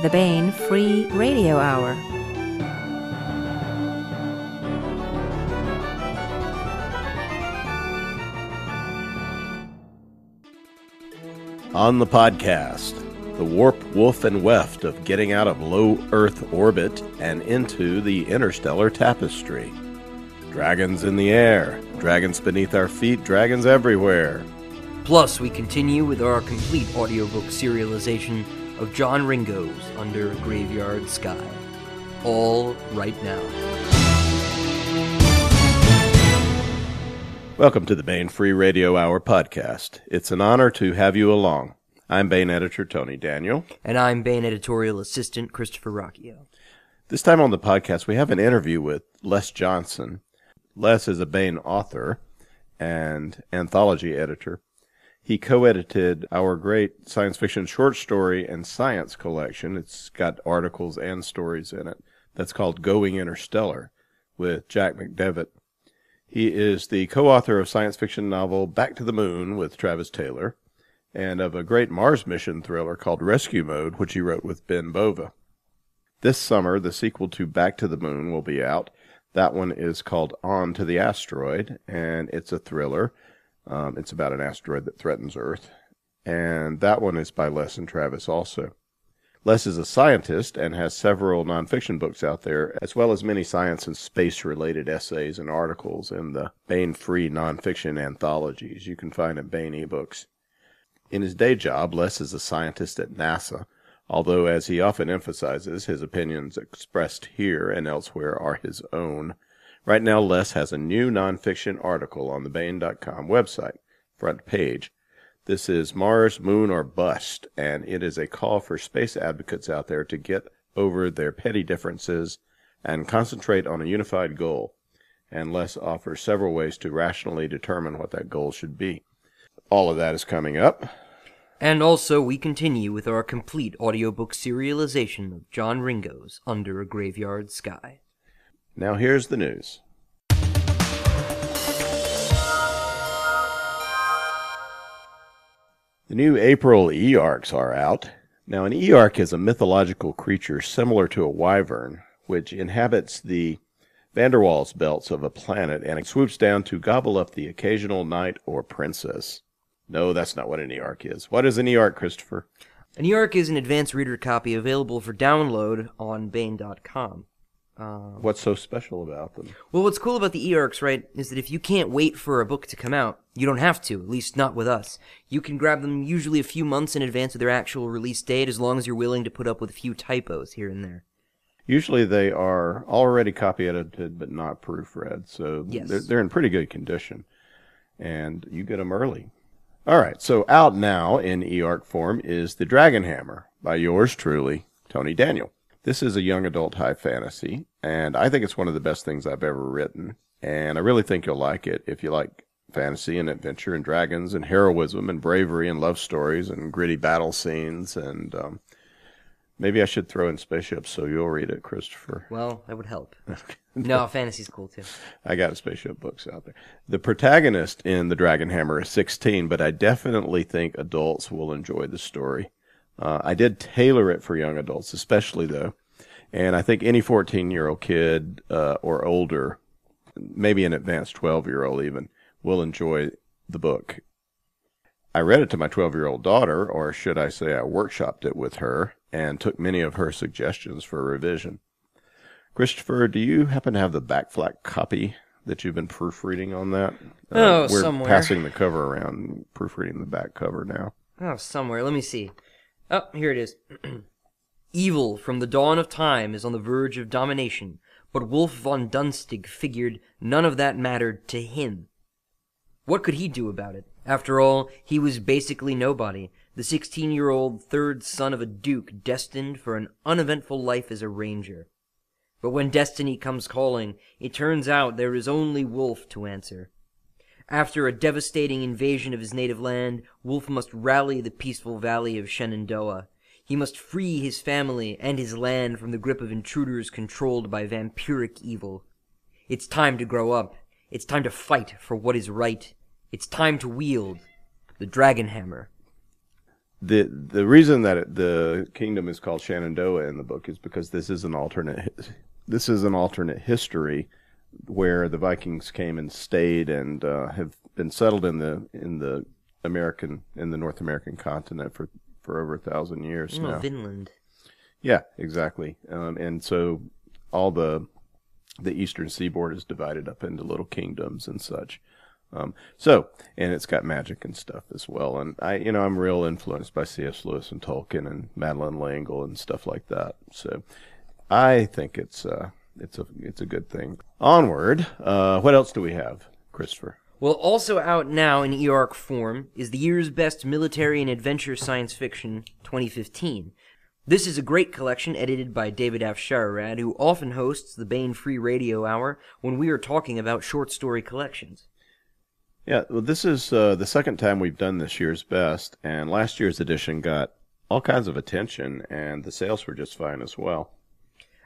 The Baen Free Radio Hour. On the podcast, the warp, woof, and weft of getting out of low Earth orbit and into the interstellar tapestry. Dragons in the air, dragons beneath our feet, dragons everywhere. Plus, we continue with our complete audiobook serialization of John Ringo's Under Graveyard Sky. All right now. Welcome to the Baen Free Radio Hour podcast. It's an honor to have you along. I'm Baen editor Tony Daniel. And I'm Baen editorial assistant Christopher Ruocchio. This time on the podcast, we have an interview with Les Johnson. Les is a Baen author and anthology editor. He co edited our great science fiction short story and science collection. It's got articles and stories in it. That's called Going Interstellar with Jack McDevitt. He is the co author of science fiction novel Back to the Moon with Travis Taylor and of a great Mars mission thriller called Rescue Mode, which he wrote with Ben Bova. This summer, the sequel to Back to the Moon will be out. That one is called On to the Asteroid, and it's a thriller. Um, it's about an asteroid that threatens Earth. And that one is by Les and Travis also. Les is a scientist and has several nonfiction books out there, as well as many science and space related essays and articles in the Baen Free nonfiction anthologies you can find at Baen eBooks. In his day job, Les is a scientist at NASA, although, as he often emphasizes, his opinions expressed here and elsewhere are his own. Right now, Les has a new nonfiction article on the Baen.com website, front page. This is Mars, Moon, or Bust, and it is a call for space advocates out there to get over their petty differences and concentrate on a unified goal. And Les offers several ways to rationally determine what that goal should be. All of that is coming up. And also, we continue with our complete audiobook serialization of John Ringo's Under a Graveyard Sky. Now, here's the news. The new April Earcs are out. Now, an Earc is a mythological creature similar to a wyvern, which inhabits the van der Waals belts of a planet and swoops down to gobble up the occasional knight or princess. No, that's not what an Earc is. What is an Earc, Christopher? An Earc is an advanced reader copy available for download on Baen.com. Uh, What's so special about them? Well, what's cool about the Earcs, right, is that if you can't wait for a book to come out, you don't have to, at least not with us. You can grab them usually a few months in advance of their actual release date as long as you're willing to put up with a few typos here and there. Usually they are already copy edited but not proofread, so yes. they're, they're in pretty good condition. And you get them early. All right, so out now in Earc form is The Dragon Hammer by yours truly, Tony Daniel. This is a young adult high fantasy, and I think it's one of the best things I've ever written. And I really think you'll like it if you like fantasy and adventure and dragons and heroism and bravery and love stories and gritty battle scenes. And um, maybe I should throw in spaceships so you'll read it, Christopher. Well, that would help. no, fantasy's cool too. I got spaceship books out there. The protagonist in The Dragon Hammer is 16, but I definitely think adults will enjoy the story. Uh, I did tailor it for young adults, especially though, and I think any 14 year old kid uh, or older, maybe an advanced 12 year old even, will enjoy the book. I read it to my 12 year old daughter, or should I say, I workshopped it with her and took many of her suggestions for revision. Christopher, do you happen to have the back flap copy that you've been proofreading on that? Oh, uh, we're somewhere. passing the cover around, proofreading the back cover now. Oh, somewhere. Let me see. Oh, here it is. Evil from the dawn of time is on the verge of domination, but Wolf von Dunstig figured none of that mattered to him. What could he do about it? After all, he was basically nobody, the 16 year old third son of a duke destined for an uneventful life as a ranger. But when destiny comes calling, it turns out there is only Wolf to answer. After a devastating invasion of his native land, Wolf must rally the peaceful valley of Shenandoah. He must free his family and his land from the grip of intruders controlled by vampiric evil. It's time to grow up. It's time to fight for what is right. It's time to wield the dragon hammer. the the reason that it, the kingdom is called Shenandoah in the book is because this is an alternate this is an alternate history where the Vikings came and stayed and uh, have been settled in the in the American in the North American continent for for over a thousand years Oh, now. Vinland. Yeah, exactly. Um, and so all the the eastern seaboard is divided up into little kingdoms and such. Um, so, and it's got magic and stuff as well. And I, you know, I'm real influenced by C.S. Lewis and Tolkien and Madeleine L'Engle and stuff like that. So, I think it's uh, it's a it's a good thing. Onward. Uh, what else do we have, Christopher? Well, also out now in EARC form is the year's best military and adventure science fiction 2015. This is a great collection edited by David Afsharirad, who often hosts the Baen Free Radio Hour when we are talking about short story collections. Yeah, well, this is uh, the second time we've done this year's best, and last year's edition got all kinds of attention, and the sales were just fine as well.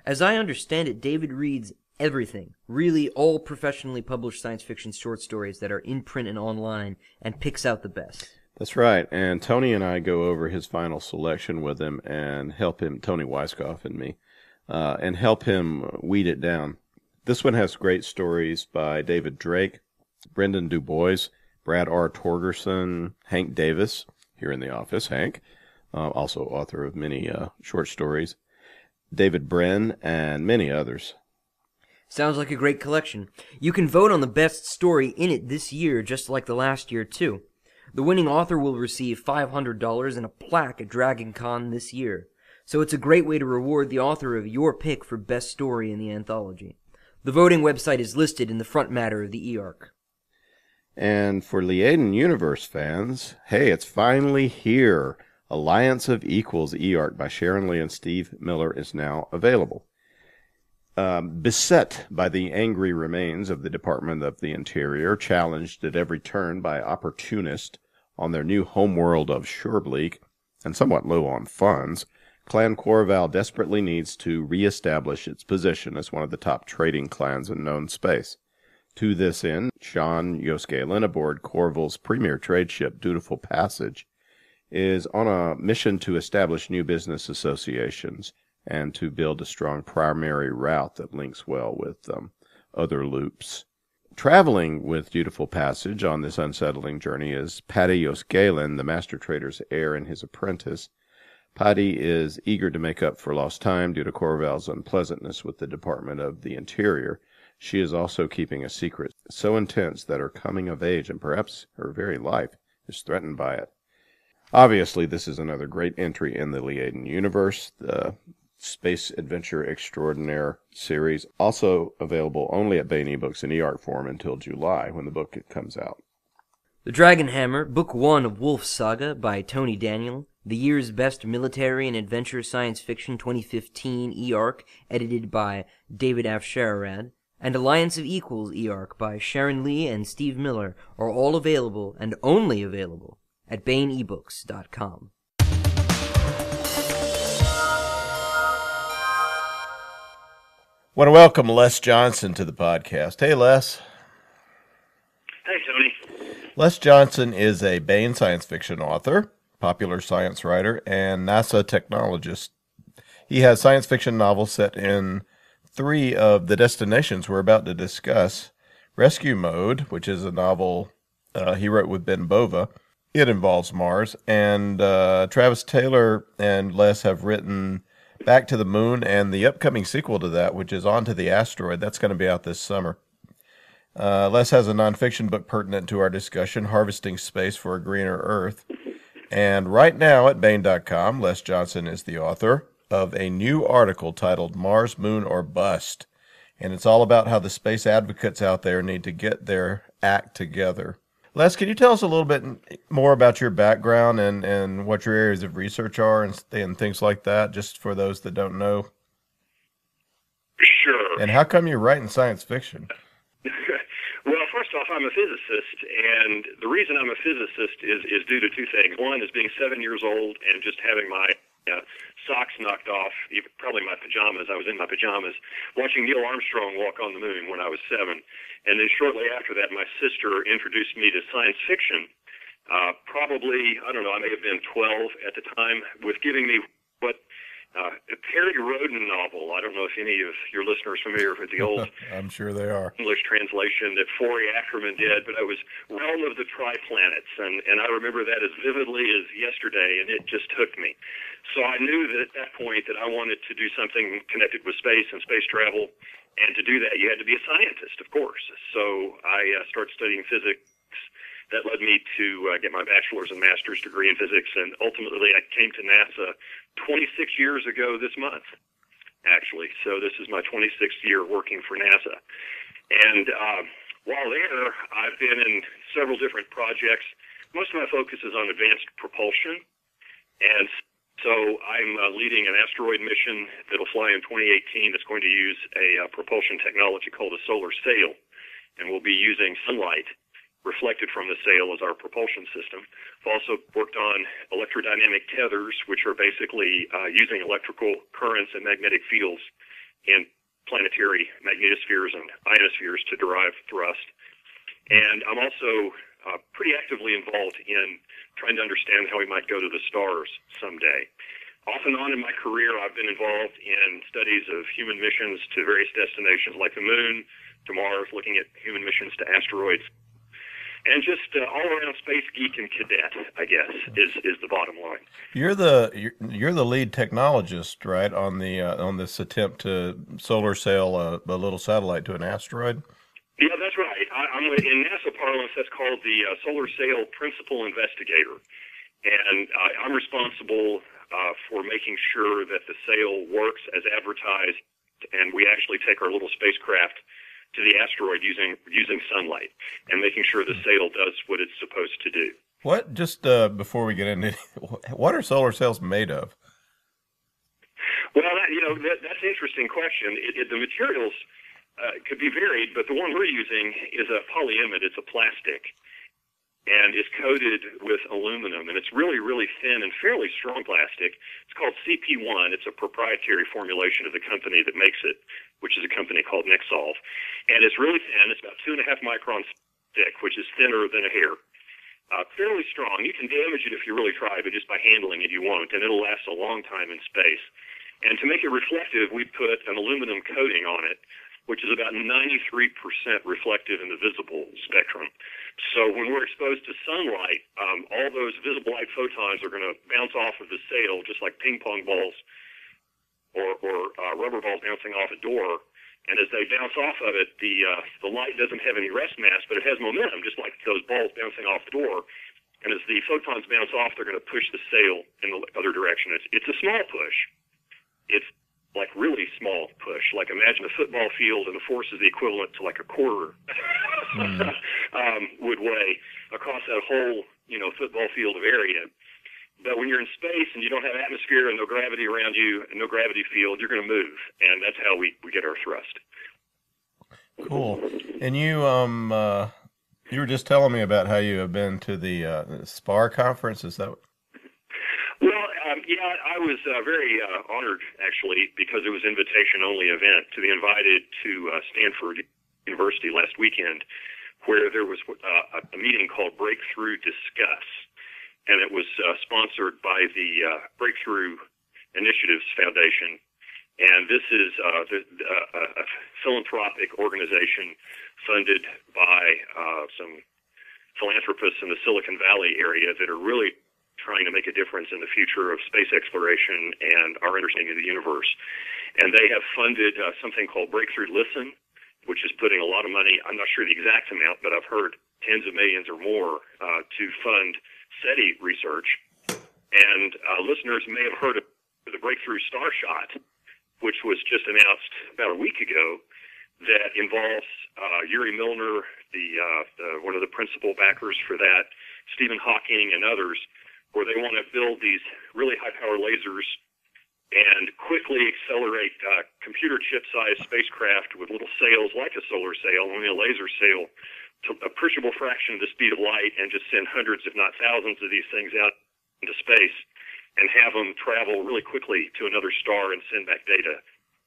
As I understand it, David reads everything, really all professionally published science fiction short stories that are in print and online, and picks out the best. That's right, and Tony and I go over his final selection with him and help him, Toni Weisskopf and me, uh, and help him weed it down. This one has great stories by David Drake, Brendan Du Bois, Brad R. Torgersen, Hank Davis, here in the office, Hank, uh, also author of many uh, short stories, David Bren, and many others. Sounds like a great collection. You can vote on the best story in it this year, just like the last year, too. The winning author will receive $500 and a plaque at Dragon Con this year. So it's a great way to reward the author of your pick for best story in the anthology. The voting website is listed in the front matter of the eArc. And for Liaden Universe fans, hey, it's finally here. Alliance of Equals E-Arc by Sharon Lee and Steve Miller is now available. Um, beset by the angry remains of the Department of the Interior, challenged at every turn by opportunists on their new homeworld of Surebleak, and somewhat low on funds, Clan Korval desperately needs to reestablish its position as one of the top trading clans in known space. To this end, Shan yos'Galan aboard Korval's premier trade ship, Dutiful Passage, is on a mission to establish new business associations and to build a strong primary route that links well with um, other loops. Traveling with Dutiful Passage on this unsettling journey is Padi yos'Galan, the master trader's heir and his apprentice. Padi is eager to make up for lost time due to Korval's unpleasantness with the Department of the Interior. She is also keeping a secret so intense that her coming of age and perhaps her very life is threatened by it. Obviously, this is another great entry in the Liaden universe, the Space Adventure Extraordinaire series, also available only at Baen eBooks in eArc form until July when the book comes out. The Dragon Hammer, Book 1 of Wolf's Saga by Tony Daniel, the year's best military and adventure science fiction 2015 eArc, edited by David F. Afsharirad, and Alliance of Equals eArc by Sharon Lee and Steve Miller are all available and only available at BaenEbooks.com. Want to welcome Les Johnson to the podcast. Hey, Les. Hey, Tony. Les Johnson is a Baen science fiction author, popular science writer, and NASA technologist. He has science fiction novels set in three of the destinations we're about to discuss Rescue Mode, which is a novel uh, he wrote with Ben Bova. It involves Mars. And uh, Travis Taylor and Les have written Back to the Moon and the upcoming sequel to that, which is On to the Asteroid. That's going to be out this summer. Uh, Les has a nonfiction book pertinent to our discussion, Harvesting Space for a Greener Earth. And right now at Baen.com, Les Johnson is the author of a new article titled Mars, Moon, or Bust. And it's all about how the space advocates out there need to get their act together. Les, can you tell us a little bit more about your background and, and what your areas of research are and, and things like that, just for those that don't know? Sure. And how come you're writing science fiction? well, first off, I'm a physicist, and the reason I'm a physicist is, is due to two things. One is being seven years old and just having my uh, socks knocked off, probably my pajamas. I was in my pajamas, watching Neil Armstrong walk on the moon when I was seven. And then shortly after that, my sister introduced me to science fiction. uh, probably, I don't know, I may have been 12 at the time, with giving me uh, a Perry Rhodan novel. I don't know if any of your listeners are familiar with the old I'm sure they are. English translation that Forry Ackerman did, but it was Realm of the Triplanets, and, and I remember that as vividly as yesterday, and it just hooked me. So I knew that at that point that I wanted to do something connected with space and space travel, and to do that you had to be a scientist, of course. So I uh, started studying physics that led me to uh, get my bachelor's and master's degree in physics, and ultimately I came to NASA 26 years ago this month, actually. So this is my 26th year working for NASA. And uh, while there, I've been in several different projects. Most of my focus is on advanced propulsion, and so I'm uh, leading an asteroid mission that'll fly in 2018 that's going to use a uh, propulsion technology called a solar sail, and we'll be using sunlight reflected from the sail as our propulsion system. I've also worked on electrodynamic tethers, which are basically uh, using electrical currents and magnetic fields in planetary magnetospheres and ionospheres to derive thrust. And I'm also uh, pretty actively involved in trying to understand how we might go to the stars someday. Off and on in my career, I've been involved in studies of human missions to various destinations like the moon, to Mars, looking at human missions to asteroids, and just uh, all around space geek and cadet, I guess, is is the bottom line. You're the you're, you're the lead technologist, right, on the uh, on this attempt to solar sail a, a, little satellite to an asteroid. Yeah, that's right. I, am in NASA parlance. That's called the uh, solar sail principal investigator, and I'm responsible uh, for making sure that the sail works as advertised, and we actually take our little spacecraft to the asteroid using using sunlight and making sure the sail does what it's supposed to do. What just uh, before we get into what are solar sails made of? Well, that, you know that, that's an interesting question. It, it, the materials uh, could be varied, but the one we're using is a polyimide. It's a plastic, and it's coated with aluminum, and it's really, really thin and fairly strong plastic. It's called CP1. It's a proprietary formulation of the company that makes it, which is a company called NeXolve. And it's really thin. It's about two and a half microns thick, which is thinner than a hair. Uh, fairly strong. You can damage it if you really try, but just by handling it, you won't, and it'll last a long time in space. And to make it reflective, we put an aluminum coating on it, which is about 93% reflective in the visible spectrum. So when we're exposed to sunlight, um, all those visible light photons are going to bounce off of the sail just like ping pong balls or, or uh, rubber balls bouncing off a door. And as they bounce off of it, the uh, the light doesn't have any rest mass, but it has momentum, just like those balls bouncing off the door. And as the photons bounce off, they're going to push the sail in the other direction. It's it's a small push. It's like really small push. Like imagine a football field and the force is the equivalent to like a quarter mm. um, would weigh across that whole you know football field of area. But when you're in space and you don't have atmosphere and no gravity around you and no gravity field, you're going to move, and that's how we, we get our thrust. Cool. And you um uh, you were just telling me about how you have been to the uh, SPAR conference. Is that? Um, yeah, I was uh, very uh, honored actually because it was invitation only event to be invited to uh, Stanford University last weekend, where there was uh, a meeting called Breakthrough Discuss, and it was uh, sponsored by the uh, Breakthrough Initiatives Foundation. And this is uh, the, uh, a philanthropic organization funded by uh, some philanthropists in the Silicon Valley area that are really trying to make a difference in the future of space exploration and our understanding of the universe. And they have funded uh, something called Breakthrough Listen, which is putting a lot of money, I'm not sure the exact amount, but I've heard tens of millions or more uh, to fund SETI research. And uh, listeners may have heard of the Breakthrough Starshot, which was just announced about a week ago, that involves uh, Yuri Milner, the, uh, the one of the principal backers for that, Stephen Hawking, and others where they want to build these really high power lasers and quickly accelerate uh, computer chip sized spacecraft with little sails like a solar sail, only a laser sail, to a appreciable fraction of the speed of light and just send hundreds, if not thousands, of these things out into space and have them travel really quickly to another star and send back data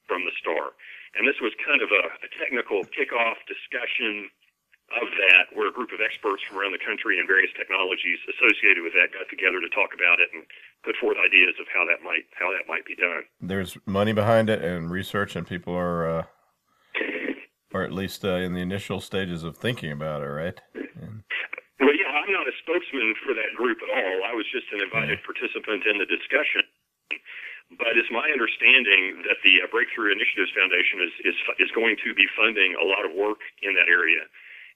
from the star. And this was kind of a, a technical kickoff discussion of that, where a group of experts from around the country and various technologies associated with that got together to talk about it and put forth ideas of how that might how that might be done. There's money behind it and research, and people are, uh, or at least uh, in the initial stages of thinking about it, right? And, Well, yeah, I'm not a spokesman for that group at all. I was just an invited participant in the discussion. But it's my understanding that the uh, Breakthrough Initiatives Foundation is, is is going to be funding a lot of work in that area,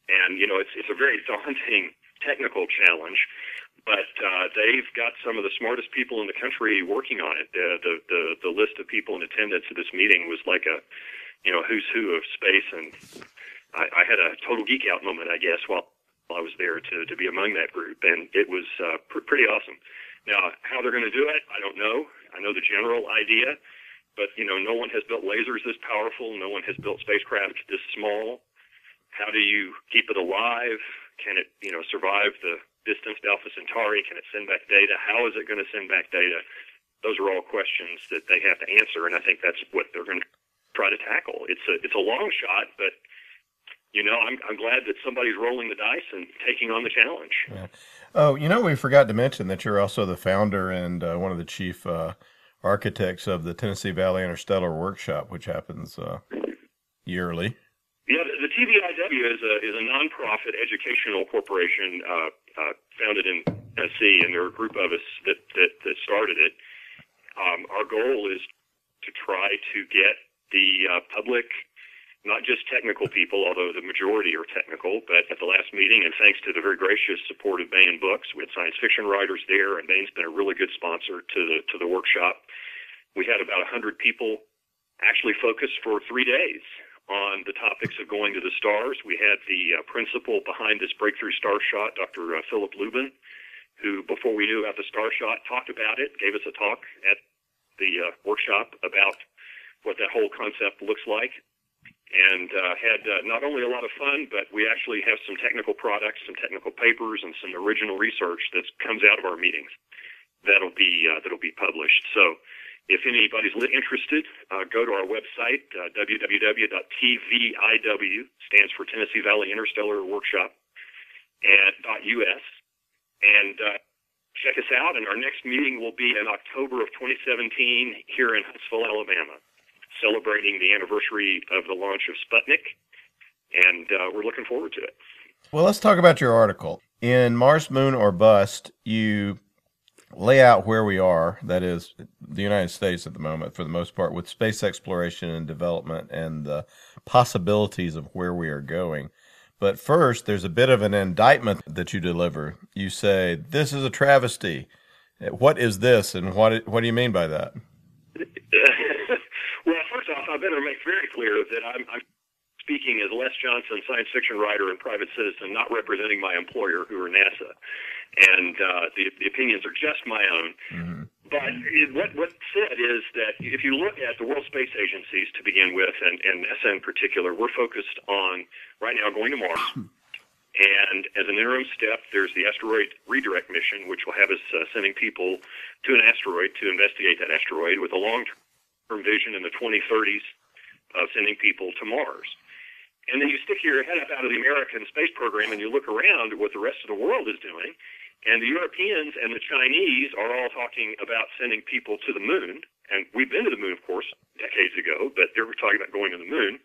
and you know it's it's a very daunting technical challenge, but uh, they've got some of the smartest people in the country working on it. The, the the the list of people in attendance at this meeting was like a you know who's who of space, and I, I had a total geek out moment, I guess, while I was there to to be among that group, and it was uh, pr- pretty awesome. Now, how they're going to do it, I don't know. I know the general idea, but you know, no one has built lasers this powerful. No one has built spacecraft this small. How do you keep it alive? Can it, you know, survive the distance to Alpha Centauri? Can it send back data? How is it going to send back data? Those are all questions that they have to answer, and I think that's what they're going to try to tackle. It's a it's a long shot, but you know, I'm I'm glad that somebody's rolling the dice and taking on the challenge. yeah. Oh, you know, we forgot to mention that you're also the founder and uh, one of the chief uh, architects of the Tennessee Valley Interstellar Workshop, which happens uh, yearly. Yeah, the, TVIW is a is a nonprofit educational corporation uh, uh, founded in Tennessee, and there are a group of us that that, that started it. Um, our goal is to try to get the uh, public, not just technical people, although the majority are technical, but at the last meeting, and thanks to the very gracious support of Baen Books, we had science fiction writers there, and Baen's been a really good sponsor to the to the workshop. We had about 100 people actually focus for three days on the topics of going to the stars. We had the uh, principal behind this breakthrough star shot, Dr. Uh, Philip Lubin, who, before we knew about the star shot, talked about it, gave us a talk at the uh, workshop about what that whole concept looks like, and uh, had uh, not only a lot of fun, but we actually have some technical products, some technical papers, and some original research that comes out of our meetings that'll be uh, that'll be published. So if anybody's interested, uh, go to our website, uh, www.tviw, stands for Tennessee Valley Interstellar Workshop, and .us, and uh, check us out. And our next meeting will be in October of 2017 here in Huntsville, Alabama, celebrating the anniversary of the launch of Sputnik, and uh, we're looking forward to it. Well, let's talk about your article. In Mars, Moon, or Bust, you lay out where we are, that is, the United States at the moment, for the most part, with space exploration and development and the possibilities of where we are going. But first, there's a bit of an indictment that you deliver. You say, This is a travesty. What is this, and what, what do you mean by that? well, first off, I better make very clear that I'm, I'm speaking as Les Johnson, science fiction writer and private citizen, not representing my employer, who are NASA. And uh, the, the opinions are just my own. Mm-hmm. But it, what what's said is that if you look at the World Space Agencies to begin with, and, and NASA in particular, we're focused on right now going to Mars. And as an interim step, there's the asteroid redirect mission, which will have us uh, sending people to an asteroid to investigate that asteroid with a long-term vision in the 2030s of sending people to Mars. And then you stick your head up out of the American space program and you look around at what the rest of the world is doing. And the Europeans and the Chinese are all talking about sending people to the moon. And we've been to the moon, of course, decades ago, but they're talking about going to the moon.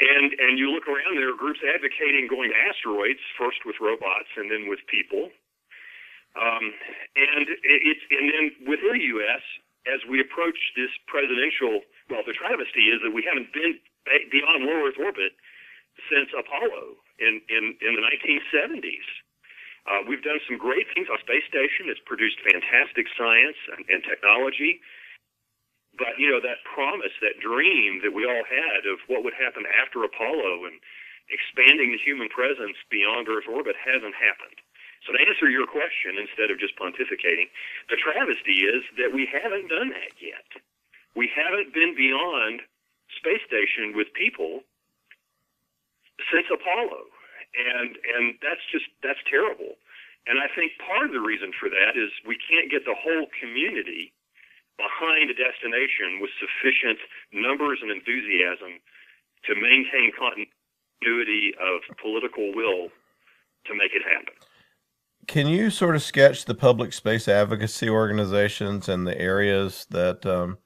And and you look around, there are groups advocating going to asteroids first with robots and then with people. Um, and it's and then within the U.S. as we approach this presidential, well, the travesty is that we haven't been beyond low Earth orbit since Apollo in in, in the 1970s. Uh, we've done some great things on space station. It's produced fantastic science and, and technology. But you know that promise, that dream that we all had of what would happen after Apollo and expanding the human presence beyond Earth orbit hasn't happened. So to answer your question, instead of just pontificating, the travesty is that we haven't done that yet. We haven't been beyond space station with people since Apollo, and and that's just that's terrible. And I think part of the reason for that is we can't get the whole community behind a destination with sufficient numbers and enthusiasm to maintain continuity of political will to make it happen. Can you sort of sketch the public space advocacy organizations and the areas that? Um,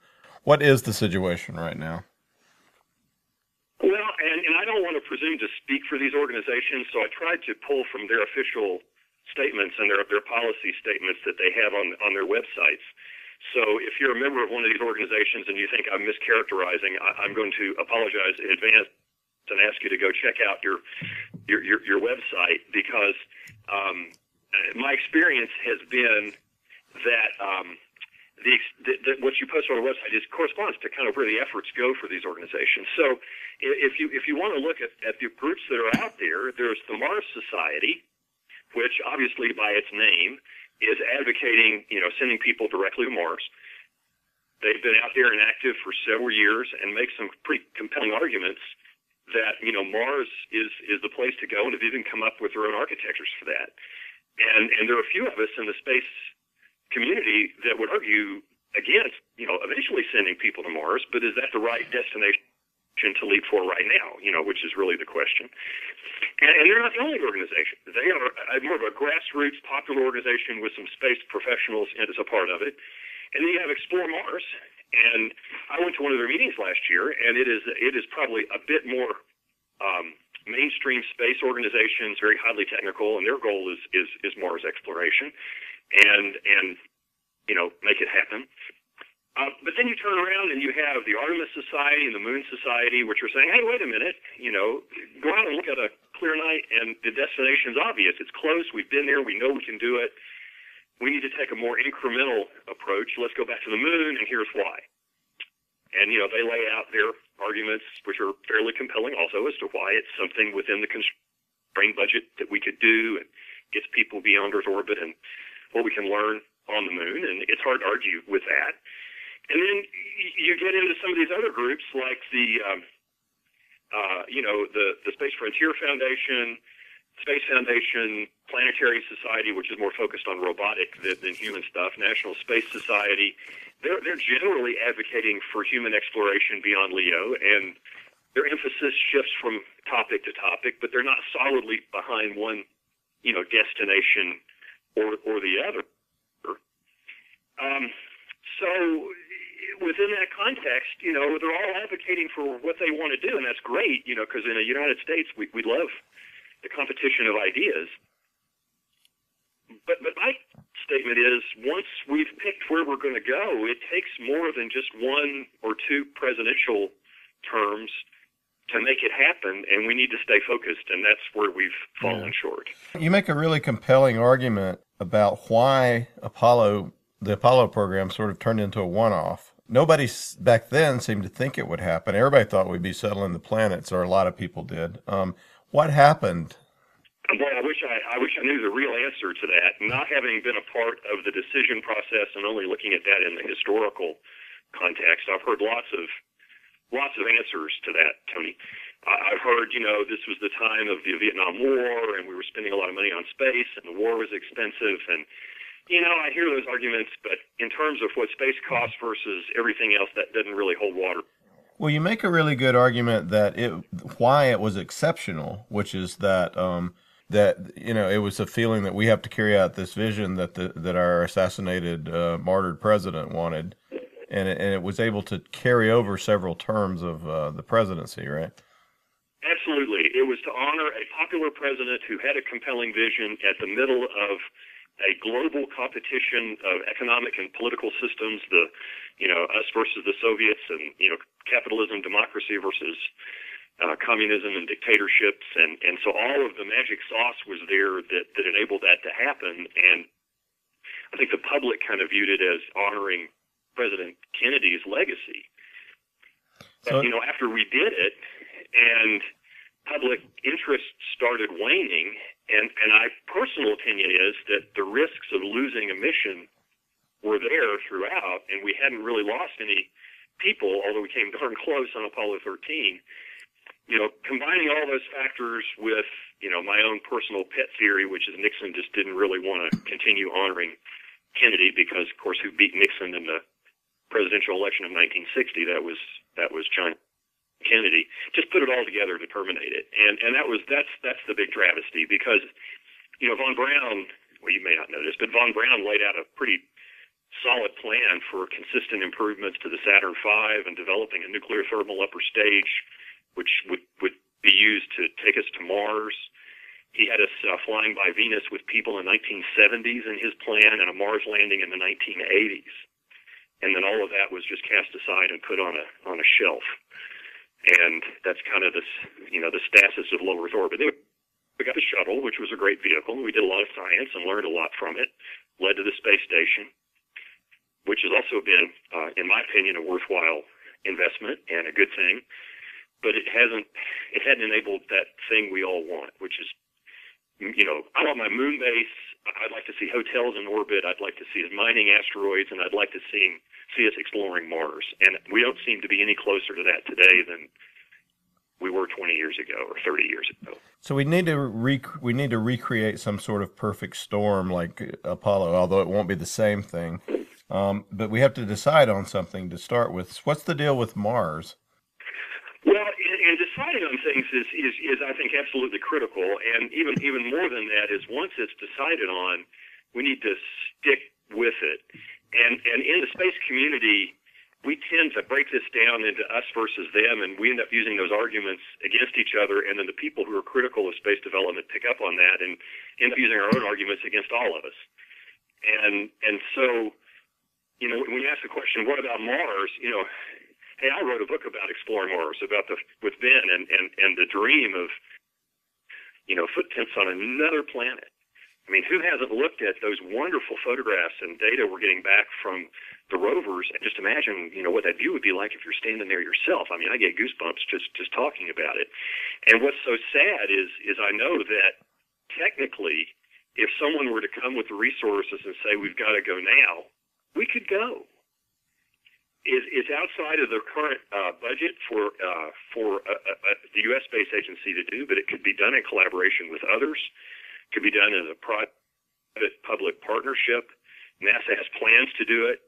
what is the situation right now? Well, and, and I don't want to presume to speak for these organizations, so I tried to pull from their official statements and their their policy statements that they have on on their websites. So if you're a member of one of these organizations and you think I'm mischaracterizing, I, I'm going to apologize in advance and ask you to go check out your your your, your website because um, my experience has been that. Um, the, the, what you post on the website is corresponds to kind of where the efforts go for these organizations. So, if you if you want to look at, at the groups that are out there, there's the Mars Society, which obviously by its name is advocating, you know, sending people directly to Mars. They've been out there and active for several years and make some pretty compelling arguments that you know Mars is is the place to go, and have even come up with their own architectures for that. And and there are a few of us in the space community that would argue against, you know, eventually sending people to Mars, but is that the right destination to leap for right now? You know, which is really the question. And, and they're not the only organization. They are more of a grassroots, popular organization with some space professionals as a part of it. And then you have Explore Mars. And I went to one of their meetings last year, and it is it is probably a bit more um, mainstream space organizations, very highly technical, and their goal is is, is Mars exploration and and you know make it happen. Uh, but then you turn around and you have the Artemis Society and the Moon Society, which are saying, "Hey, wait a minute! You know, go out and look at a clear night, and the destination is obvious. It's close. We've been there. We know we can do it. We need to take a more incremental approach. Let's go back to the moon, and here's why." And you know, they lay out their arguments, which are fairly compelling, also as to why it's something within the constrained budget that we could do and gets people beyond Earth orbit and what we can learn on the moon, and it's hard to argue with that. And then you get into some of these other groups like the, um, uh, you know, the the Space Frontier Foundation, Space Foundation, Planetary Society, which is more focused on robotic than, than human stuff, National Space Society. They're they're generally advocating for human exploration beyond LEO, and their emphasis shifts from topic to topic, but they're not solidly behind one, you know, destination or, or the other. Um, so within that context, you know, they're all advocating for what they want to do, and that's great, you know, because in the United States, we, we love the competition of ideas. But, but my statement is once we've picked where we're going to go, it takes more than just one or two presidential terms to make it happen, and we need to stay focused, and that's where we've fallen yeah. short. You make a really compelling argument about why Apollo, the Apollo program, sort of turned into a one-off. Nobody back then seemed to think it would happen. Everybody thought we'd be settling the planets, or a lot of people did. Um, what happened? Boy, I wish I, I wish I knew the real answer to that. Not having been a part of the decision process and only looking at that in the historical context, I've heard lots of lots of answers to that, Tony. I've heard, you know, this was the time of the Vietnam War, and we were spending a lot of money on space, and the war was expensive, and you know, I hear those arguments, but in terms of what space costs versus everything else, that doesn't really hold water. Well, you make a really good argument that it why it was exceptional, which is that um, that you know it was a feeling that we have to carry out this vision that the that our assassinated, uh, martyred president wanted, and it, and it was able to carry over several terms of uh, the presidency, right? Absolutely. It was to honor a popular president who had a compelling vision at the middle of a global competition of economic and political systems, the, you know, us versus the Soviets and, you know, capitalism, democracy versus uh, communism and dictatorships. And, and so all of the magic sauce was there that, that enabled that to happen. And I think the public kind of viewed it as honoring President Kennedy's legacy. So, but, you know, after we did it and public interest started waning, and, and my personal opinion is that the risks of losing a mission were there throughout, and we hadn't really lost any people, although we came darn close on Apollo 13. You know, combining all those factors with, you know, my own personal pet theory, which is Nixon just didn't really want to continue honoring Kennedy because, of course, who beat Nixon in the presidential election of 1960. That was that was John Kennedy, just put it all together to terminate it. And and that was that's that's the big travesty because you know von Braun. Well, you may not know this, but von Braun laid out a pretty solid plan for consistent improvements to the Saturn V and developing a nuclear thermal upper stage, which would would be used to take us to Mars. He had us uh, flying by Venus with people in 1970s in his plan and a Mars landing in the 1980s. And then all of that was just cast aside and put on a on a shelf. And that's kind of this, you know, the stasis of low Earth orbit. We got the shuttle, which was a great vehicle. We did a lot of science and learned a lot from it. Led to the space station, which has also been, uh, in my opinion, a worthwhile investment and a good thing. But it hasn't, it hadn't enabled that thing we all want, which is you know, I want my moon base. I'd like to see hotels in orbit. I'd like to see mining asteroids, and I'd like to see see us exploring Mars. And we don't seem to be any closer to that today than we were 20 years ago or 30 years ago. So we need to rec- we need to recreate some sort of perfect storm like Apollo, although it won't be the same thing. Um, but we have to decide on something to start with. What's the deal with Mars? Well, and deciding on things is, is, is, I think, absolutely critical. And even even more than that is once it's decided on, we need to stick with it. And and in the space community, we tend to break this down into us versus them, and we end up using those arguments against each other. And then the people who are critical of space development pick up on that and end up using our own arguments against all of us. And and so, you know, when you ask the question, what about Mars? You know, hey, I wrote a book about exploring Mars, about the with Ben and and and the dream of you know footprints on another planet. I mean, who hasn't looked at those wonderful photographs and data we're getting back from the rovers and just imagine, you know, what that view would be like if you're standing there yourself. I mean, I get goosebumps just just talking about it. And what's so sad is is I know that technically, if someone were to come with the resources and say we've got to go now, we could go is, is outside of the current uh, budget for uh, for uh, uh the U.S. Space Agency to do, but it could be done in collaboration with others. Could be done as a private-public partnership. NASA has plans to do it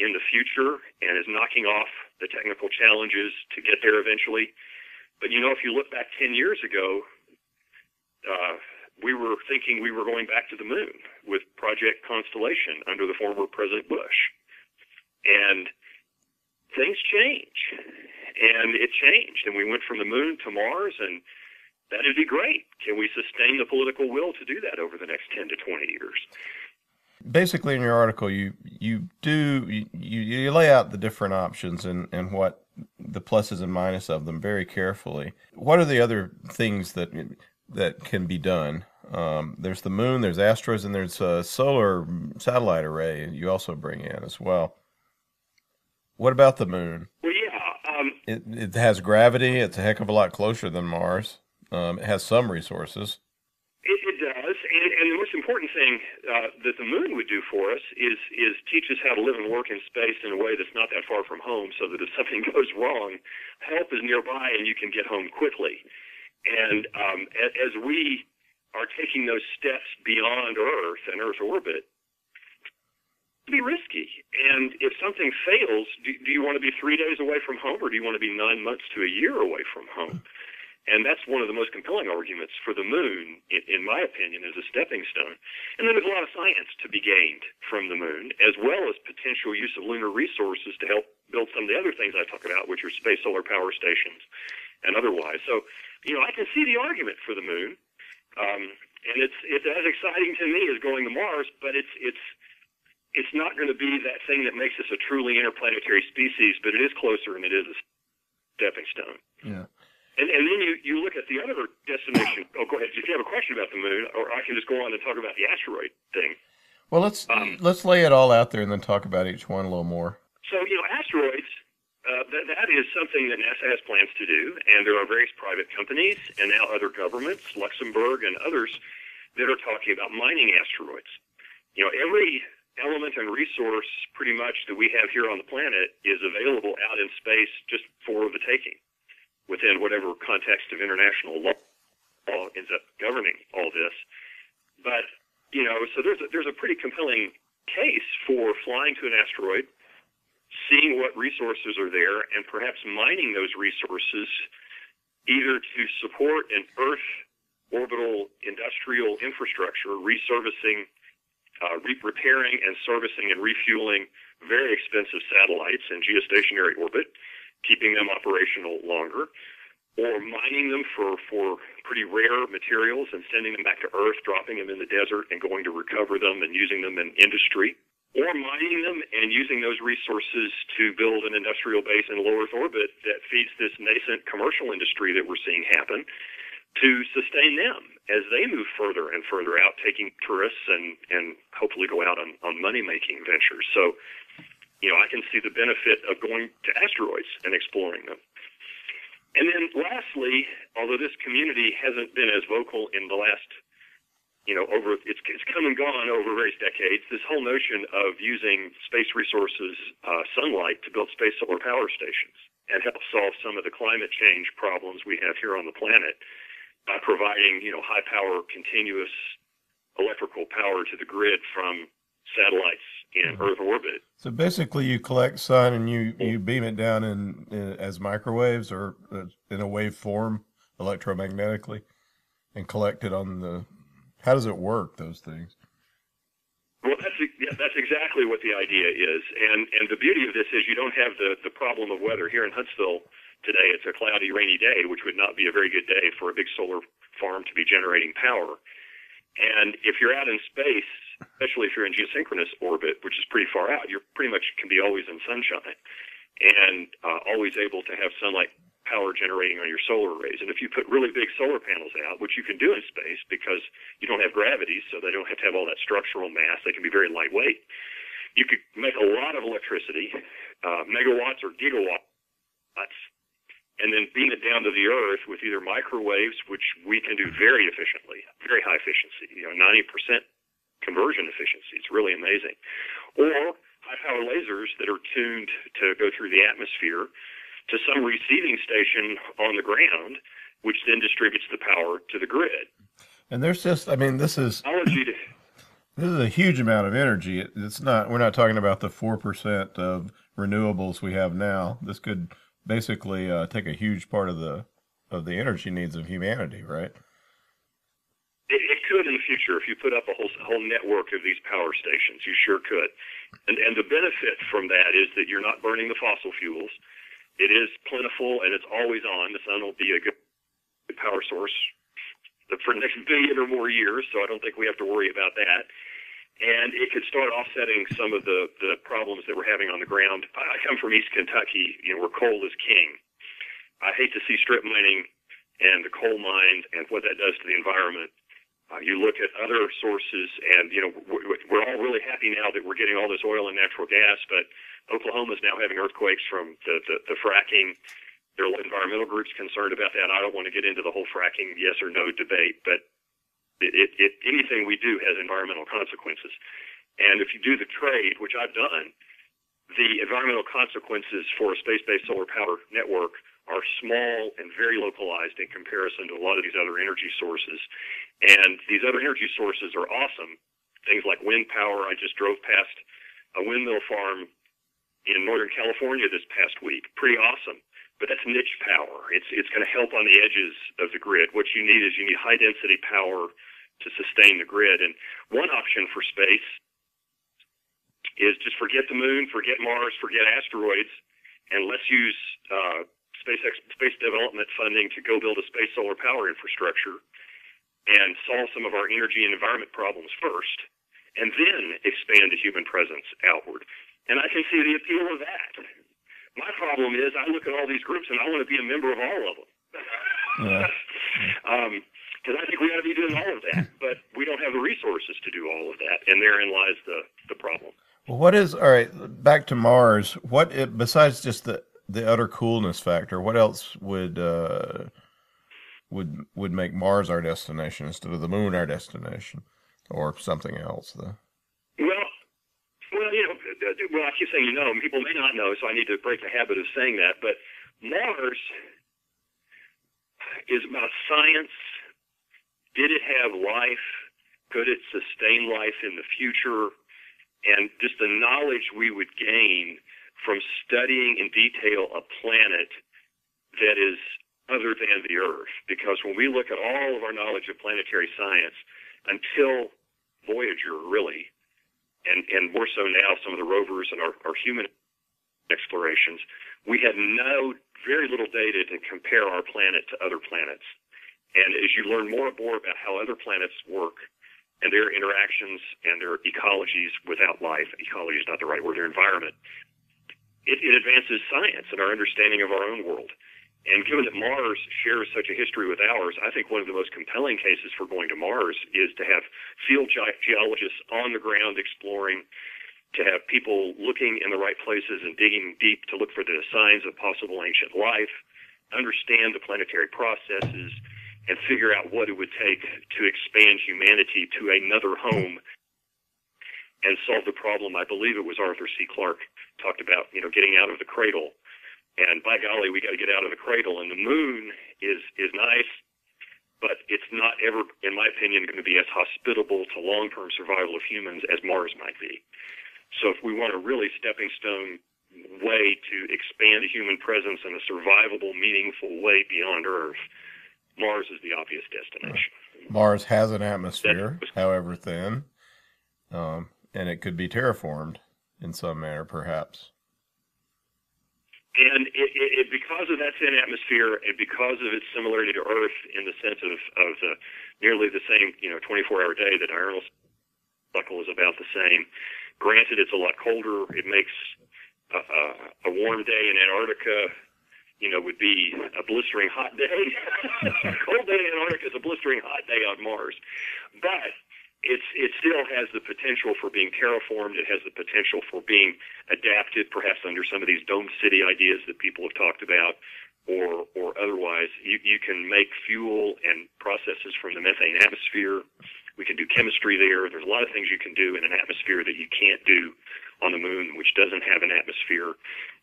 in the future and is knocking off the technical challenges to get there eventually. But you know, if you look back 10 years ago, uh, we were thinking we were going back to the moon with Project Constellation under the former President Bush. And things change. And it changed, and we went from the moon to Mars, and that'd be great. Can we sustain the political will to do that over the next 10 to 20 years? Basically, in your article, you you do you, you lay out the different options and, and what the pluses and minuses of them very carefully. What are the other things that that can be done? Um, there's the moon, there's asteroids, and there's a solar satellite array you also bring in as well. What about the moon? Well, yeah. Um, it, it has gravity. It's a heck of a lot closer than Mars. Um, it has some resources. It, it does, and, and the most important thing uh, that the moon would do for us is is teach us how to live and work in space in a way that's not that far from home, so that if something goes wrong, help is nearby and you can get home quickly. And um, as we are taking those steps beyond Earth and Earth orbit, be risky. And if something fails, do, do you want to be three days away from home or do you want to be nine months to a year away from home? And that's one of the most compelling arguments for the moon, in, in my opinion, as a stepping stone. And then there's a lot of science to be gained from the moon, as well as potential use of lunar resources to help build some of the other things I talk about, which are space solar power stations and otherwise. So, you know, I can see the argument for the moon. Um, and it's it's as exciting to me as going to Mars, but it's it's it's not going to be that thing that makes us a truly interplanetary species, but it is closer and it is a stepping stone. Yeah. And, and then you, you look at the other destination. Oh, go ahead. If you have a question about the moon, or I can just go on and talk about the asteroid thing. Well, let's um, let's lay it all out there and then talk about each one a little more. So you know, asteroids. Uh, that, that is something that NASA has plans to do, and there are various private companies and now other governments, Luxembourg and others, that are talking about mining asteroids. You know, every element and resource pretty much that we have here on the planet is available out in space just for the taking within whatever context of international law ends up governing all this. But, you know, so there's a, there's a pretty compelling case for flying to an asteroid, seeing what resources are there, and perhaps mining those resources either to support an Earth orbital industrial infrastructure, resurfacing, uh, re- repairing and servicing and refueling very expensive satellites in geostationary orbit, keeping them operational longer, or mining them for, for pretty rare materials and sending them back to Earth, dropping them in the desert and going to recover them and using them in industry or mining them and using those resources to build an industrial base in low Earth orbit that feeds this nascent commercial industry that we're seeing happen to sustain them as they move further and further out, taking tourists and, and hopefully go out on, on money making ventures. So, you know, I can see the benefit of going to asteroids and exploring them. And then lastly, although this community hasn't been as vocal in the last you know, over it's it's come and gone over various decades. This whole notion of using space resources, uh, sunlight, to build space solar power stations and help solve some of the climate change problems we have here on the planet by providing, you know, high power, continuous electrical power to the grid from satellites in mm-hmm. Earth orbit. So basically, you collect sun and you you beam it down in, in as microwaves or uh, in a wave form electromagnetically, and collect it on the how does it work? Those things. Well, that's yeah, that's exactly what the idea is, and and the beauty of this is you don't have the the problem of weather here in Huntsville today. It's a cloudy, rainy day, which would not be a very good day for a big solar farm to be generating power. And if you're out in space, especially if you're in geosynchronous orbit, which is pretty far out, you're pretty much can be always in sunshine and uh, always able to have sunlight power generating on your solar arrays. And if you put really big solar panels out, which you can do in space because you don't have gravity, so they don't have to have all that structural mass, they can be very lightweight. You could make a lot of electricity, uh, megawatts or gigawatts, and then beam it down to the Earth with either microwaves, which we can do very efficiently, very high efficiency, you know, 90% conversion efficiency. It's really amazing. Or high power lasers that are tuned to go through the atmosphere to some receiving station on the ground, which then distributes the power to the grid. And there's just, I mean, this is this is a huge amount of energy. It's not. We're not talking about the four percent of renewables we have now. This could basically uh, take a huge part of the of the energy needs of humanity, right? It, it could in the future if you put up a whole whole network of these power stations. You sure could. And and the benefit from that is that you're not burning the fossil fuels it is plentiful and it's always on. The sun will be a good power source for the next billion or more years, so I don't think we have to worry about that. And it could start offsetting some of the, the problems that we're having on the ground. I come from East Kentucky, you know, where coal is king. I hate to see strip mining and the coal mines and what that does to the environment. Uh, you look at other sources, and you know we're all really happy now that we're getting all this oil and natural gas, but Oklahoma is now having earthquakes from the, the, the fracking. There are environmental groups concerned about that. I don't want to get into the whole fracking yes or no debate, but it, it, it, anything we do has environmental consequences. And if you do the trade, which I've done, the environmental consequences for a space-based solar power network are small and very localized in comparison to a lot of these other energy sources. And these other energy sources are awesome. Things like wind power. I just drove past a windmill farm in Northern California this past week. Pretty awesome. But that's niche power. It's it's going to help on the edges of the grid. What you need is you need high density power to sustain the grid. And one option for space is just forget the moon, forget Mars, forget asteroids, and let's use uh, space space development funding to go build a space solar power infrastructure and solve some of our energy and environment problems first, and then expand the human presence outward. And I can see the appeal of that. My problem is I look at all these groups and I want to be a member of all of them. Yeah. um, because I think we ought to be doing all of that, but we don't have the resources to do all of that, and therein lies the the problem. Well, what is all right? Back to Mars. What it, besides just the the utter coolness factor? What else would uh, would would make Mars our destination instead of the Moon our destination, or something else? The well, you know, well, I keep saying you know, people may not know, so I need to break the habit of saying that. But Mars is about science. Did it have life? Could it sustain life in the future? And just the knowledge we would gain from studying in detail a planet that is other than the Earth. Because when we look at all of our knowledge of planetary science, until Voyager, really, and, and more so now, some of the rovers and our, our human explorations, we had no, very little data to compare our planet to other planets. And as you learn more and more about how other planets work and their interactions and their ecologies without life, ecology is not the right word, their environment, it, it advances science and our understanding of our own world. And given that Mars shares such a history with ours, I think one of the most compelling cases for going to Mars is to have field ge- geologists on the ground exploring, to have people looking in the right places and digging deep to look for the signs of possible ancient life, understand the planetary processes, and figure out what it would take to expand humanity to another home and solve the problem. I believe it was Arthur C. Clarke talked about, you know, getting out of the cradle and by golly, we got to get out of the cradle. And the moon is is nice, but it's not ever, in my opinion, going to be as hospitable to long-term survival of humans as Mars might be. So if we want a really stepping stone way to expand human presence in a survivable, meaningful way beyond Earth, Mars is the obvious destination. Mars has an atmosphere, however thin, um, and it could be terraformed in some manner, perhaps. And it, it, it, because of that thin atmosphere and because of its similarity to Earth in the sense of, of the, nearly the same, you know, 24-hour day, the diurnal cycle is about the same. Granted, it's a lot colder. It makes a, a, a warm day in Antarctica, you know, would be a blistering hot day. a cold day in Antarctica is a blistering hot day on Mars. But it's it still has the potential for being terraformed. It has the potential for being adapted, perhaps under some of these dome city ideas that people have talked about, or or otherwise. You you can make fuel and processes from the methane atmosphere. We can do chemistry there. There's a lot of things you can do in an atmosphere that you can't do on the moon, which doesn't have an atmosphere.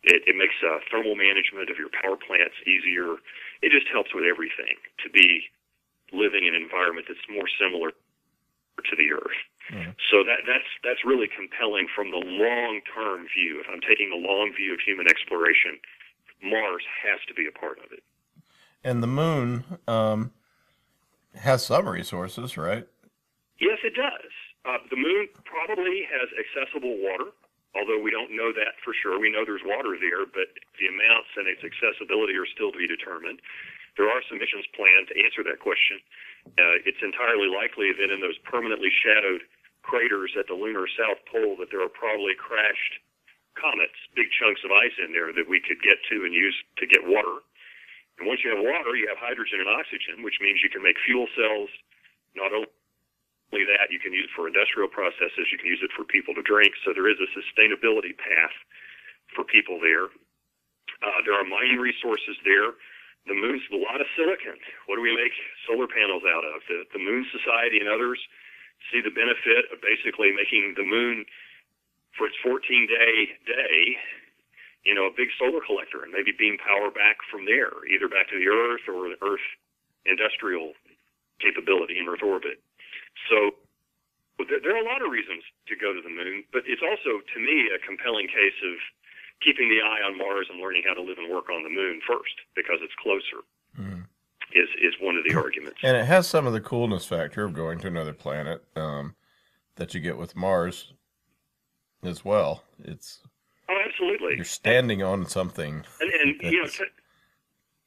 It, it makes uh, thermal management of your power plants easier. It just helps with everything to be living in an environment that's more similar to the Earth. Mm. So that that's that's really compelling from the long term view. If I'm taking the long view of human exploration, Mars has to be a part of it. And the Moon um, has some resources, right? Yes, it does. Uh, the Moon probably has accessible water, although we don't know that for sure. We know there's water there, but the amounts and its accessibility are still to be determined. There are some missions planned to answer that question uh, it's entirely likely that in those permanently shadowed craters at the lunar south pole that there are probably crashed comets, big chunks of ice in there that we could get to and use to get water. And once you have water, you have hydrogen and oxygen, which means you can make fuel cells. Not only that, you can use it for industrial processes, you can use it for people to drink. So there is a sustainability path for people there. Uh, there are mining resources there the moon's a lot of silicon. What do we make solar panels out of? The, the Moon Society and others see the benefit of basically making the moon for its 14 day day, you know, a big solar collector and maybe beam power back from there, either back to the Earth or the Earth industrial capability in Earth orbit. So there are a lot of reasons to go to the moon, but it's also, to me, a compelling case of keeping the eye on Mars and learning how to live and work on the moon first because it's closer. Mm. Is, is one of the arguments, and it has some of the coolness factor of going to another planet um, that you get with Mars as well. It's oh, absolutely. You're standing on something, and, and you know, t-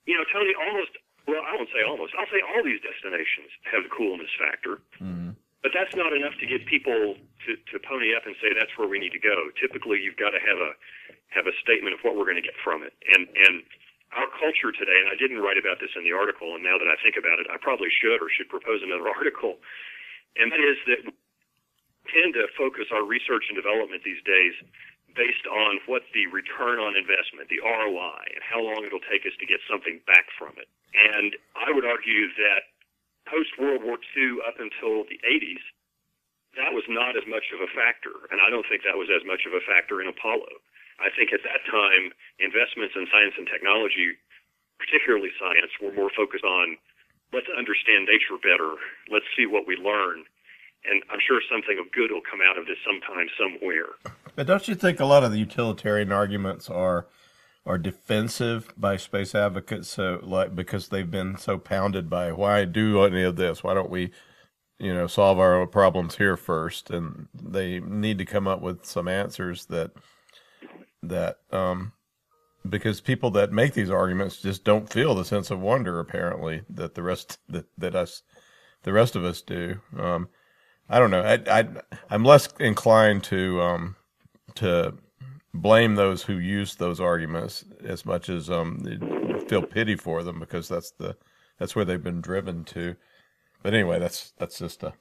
you know, Tony, almost well, I won't say almost. I'll say all these destinations have the coolness factor. Mm-hmm. But that's not enough to get people to, to pony up and say that's where we need to go. Typically, you've got to have a have a statement of what we're going to get from it. And and our culture today, and I didn't write about this in the article, and now that I think about it, I probably should or should propose another article. And that is that we tend to focus our research and development these days based on what the return on investment, the ROI, and how long it'll take us to get something back from it. And I would argue that post World War II up until the 80s, that was not as much of a factor. And I don't think that was as much of a factor in Apollo. I think at that time, investments in science and technology, particularly science, were more focused on let's understand nature better, let's see what we learn, and I'm sure something of good will come out of this sometime, somewhere. But don't you think a lot of the utilitarian arguments are are defensive by space advocates so like because they've been so pounded by why do any of this? Why don't we you know solve our problems here first? And they need to come up with some answers that that um because people that make these arguments just don't feel the sense of wonder apparently that the rest that, that us the rest of us do. Um i don't know. I, I i'm less inclined to um to blame those who use those arguments as much as um feel pity for them because that's the that's where they've been driven to. But anyway that's that's just to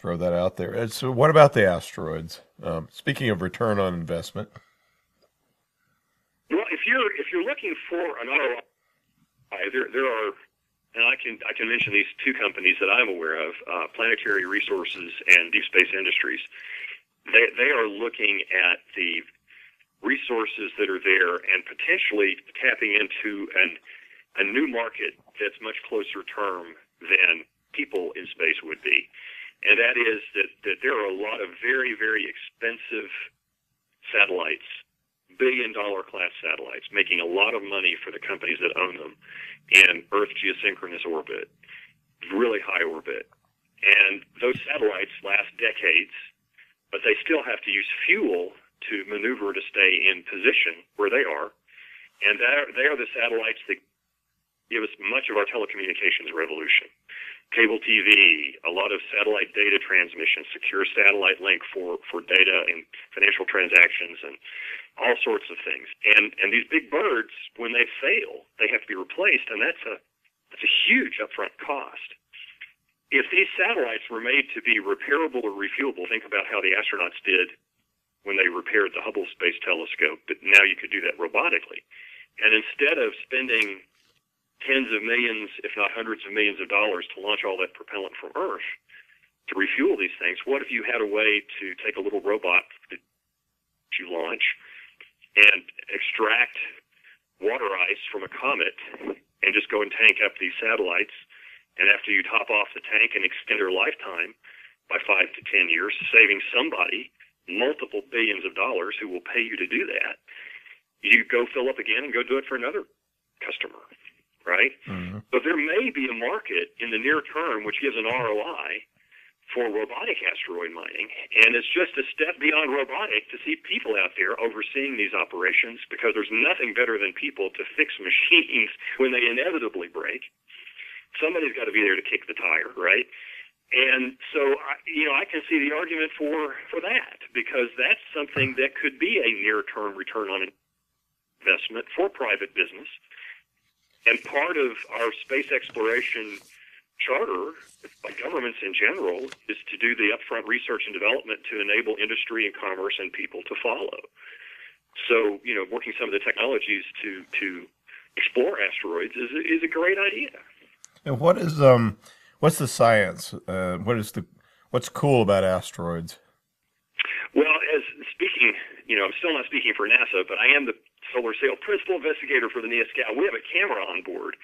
throw that out there. And so what about the asteroids? Um, speaking of return on investment. Well, if you're if you're looking for an ROI, there there are, and I can I can mention these two companies that I'm aware of, uh, Planetary Resources and Deep Space Industries. They they are looking at the resources that are there and potentially tapping into an a new market that's much closer term than people in space would be, and that is that that there are a lot of very very expensive satellites billion dollar class satellites, making a lot of money for the companies that own them in Earth geosynchronous orbit, really high orbit. And those satellites last decades, but they still have to use fuel to maneuver to stay in position where they are. And they are the satellites that give us much of our telecommunications revolution. Cable TV, a lot of satellite data transmission, secure satellite link for, for data and financial transactions, and all sorts of things. And and these big birds, when they fail, they have to be replaced, and that's a that's a huge upfront cost. If these satellites were made to be repairable or refuelable, think about how the astronauts did when they repaired the Hubble Space Telescope. But now you could do that robotically, and instead of spending tens of millions, if not hundreds of millions of dollars to launch all that propellant from Earth to refuel these things, what if you had a way to take a little robot that you launch and extract water ice from a comet and just go and tank up these satellites. And after you top off the tank and extend their lifetime by five to ten years, saving somebody multiple billions of dollars who will pay you to do that, you go fill up again and go do it for another customer, right? Mhm. So there may be a market in the near term which gives an ROI for robotic asteroid mining, and it's just a step beyond robotic to see people out there overseeing these operations because there's nothing better than people to fix machines when they inevitably break. Somebody's got to be there to kick the tire, right? And so, you know, I can see the argument for for that because that's something that could be a near-term return on investment for private business. And part of our space exploration charter by governments in general is to do the upfront research and development to enable industry and commerce and people to follow. So, you know, working some of the technologies to to explore asteroids is a, is a great idea. And what is um what's the science? Uh, what is the what's cool about asteroids? Well, as speaking, you know, I'm still not speaking for NASA, but I am the solar sail principal investigator for the NEA Scout. We have a camera on board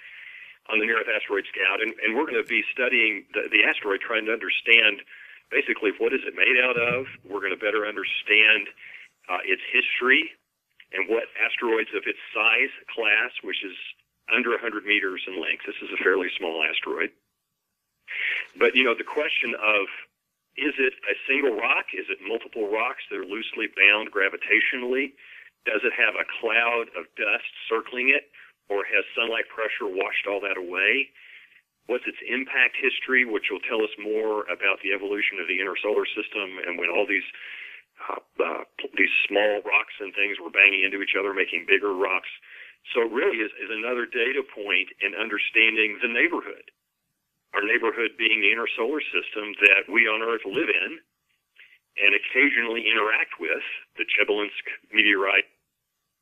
on the Near Earth Asteroid Scout, and, and we're going to be studying the, the asteroid, trying to understand basically what is it made out of. We're going to better understand uh, its history and what asteroids of its size class, which is under 100 meters in length. This is a fairly small asteroid. But you know, the question of is it a single rock? Is it multiple rocks that are loosely bound gravitationally? Does it have a cloud of dust circling it, or has sunlight pressure washed all that away? What's its impact history, which will tell us more about the evolution of the inner solar system and when all these uh, uh, these small rocks and things were banging into each other, making bigger rocks. So it really is, is another data point in understanding the neighborhood. Our neighborhood being the inner solar system that we on Earth live in and occasionally interact with, the Chelyabinsk meteorite,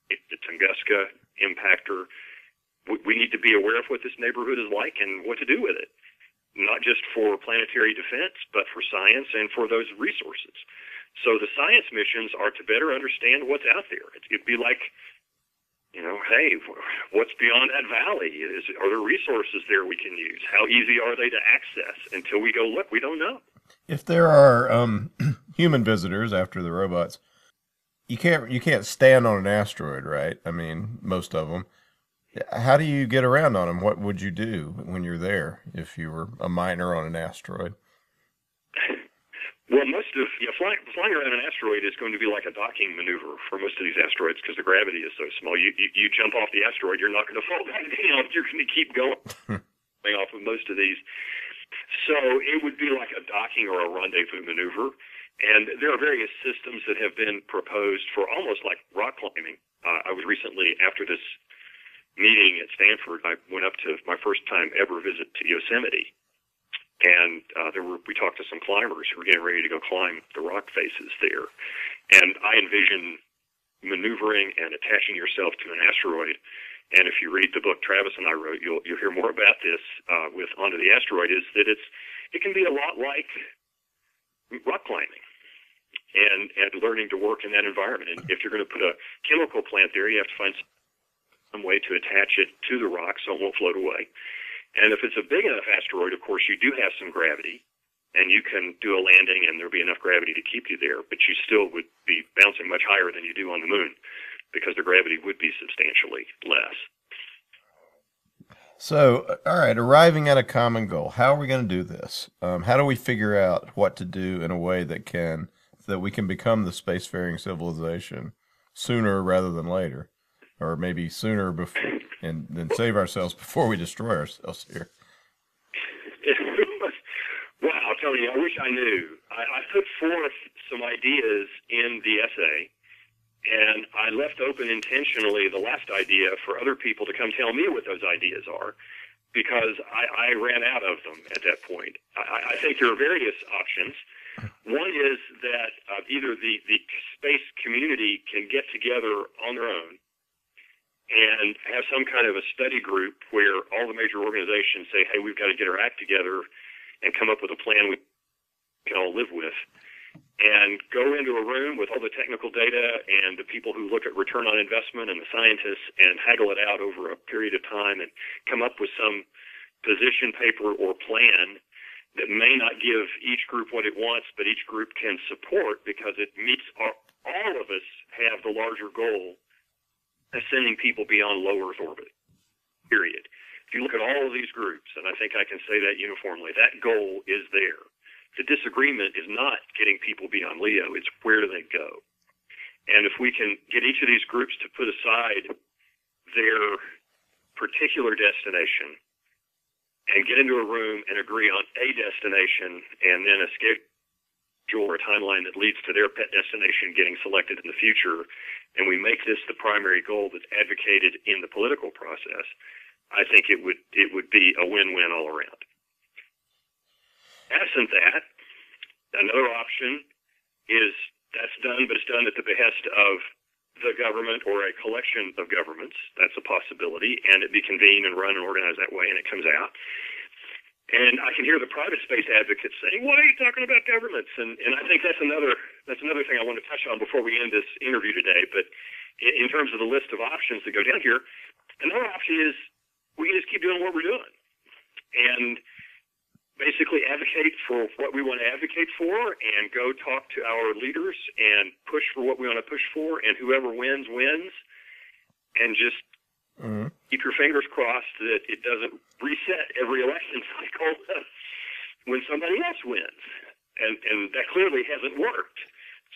the Tunguska impactor. We, we need to be aware of what this neighborhood is like and what to do with it, not just for planetary defense, but for science and for those resources. So the science missions are to better understand what's out there. It'd be like you know, hey, what's beyond that valley? Is are there resources there we can use? How easy are they to access? Until we go look, we don't know. If there are um, human visitors after the robots, you can't you can't stand on an asteroid, right? I mean, most of them. How do you get around on them? What would you do when you're there if you were a miner on an asteroid? Well, most of yeah, flying, flying around an asteroid is going to be like a docking maneuver for most of these asteroids because the gravity is so small. You, you you jump off the asteroid, you're not going to fall back down. You're going to keep going off of most of these. So it would be like a docking or a rendezvous maneuver. And there are various systems that have been proposed for almost like rock climbing. Uh, I was recently, after this meeting at Stanford, I went up to my first time ever visit to Yosemite and uh, there were we talked to some climbers who were getting ready to go climb the rock faces there, and I envision maneuvering and attaching yourself to an asteroid. And if you read the book Travis and I wrote, you'll you'll hear more about this uh, with Onto the Asteroid. Is that it's it can be a lot like rock climbing and and learning to work in that environment. And if you're going to put a chemical plant there, you have to find some way to attach it to the rock so it won't float away. And if it's a big enough asteroid, of course, you do have some gravity, and you can do a landing, and there'll be enough gravity to keep you there. But you still would be bouncing much higher than you do on the moon, because the gravity would be substantially less. So, all right, arriving at a common goal. How are we going to do this? Um, how do we figure out what to do in a way that can that we can become the spacefaring civilization sooner rather than later, or maybe sooner before and then save ourselves before we destroy ourselves here. well, I'll tell you, I wish I knew. I, I put forth some ideas in the essay, and I left open intentionally the last idea for other people to come tell me what those ideas are, because I, I ran out of them at that point. I, I think there are various options. One is that uh, either the, the space community can get together on their own and have some kind of a study group where all the major organizations say, hey, we've got to get our act together and come up with a plan we can all live with. And go into a room with all the technical data and the people who look at return on investment and the scientists and haggle it out over a period of time and come up with some position paper or plan that may not give each group what it wants, but each group can support because it meets our, all of us have the larger goal sending people beyond low Earth orbit. Period. If you look at all of these groups, and I think I can say that uniformly, that goal is there. The disagreement is not getting people beyond LEO, it's where do they go? And if we can get each of these groups to put aside their particular destination and get into a room and agree on a destination and then a schedule or a timeline that leads to their pet destination getting selected in the future, and we make this the primary goal that's advocated in the political process, I think it would it would be a win-win all around. Absent that, another option is that's done, but it's done at the behest of the government or a collection of governments. That's a possibility, and it be convened and run and organized that way, and it comes out. And I can hear the private space advocates saying, "Why are you talking about governments?" And and I think that's another that's another thing I want to touch on before we end this interview today. But in, in terms of the list of options that go down here, another option is we can just keep doing what we're doing, and basically advocate for what we want to advocate for, and go talk to our leaders and push for what we want to push for, and whoever wins wins, and just Mm-hmm. Keep your fingers crossed that it doesn't reset every election cycle when somebody else wins. And, and that clearly hasn't worked.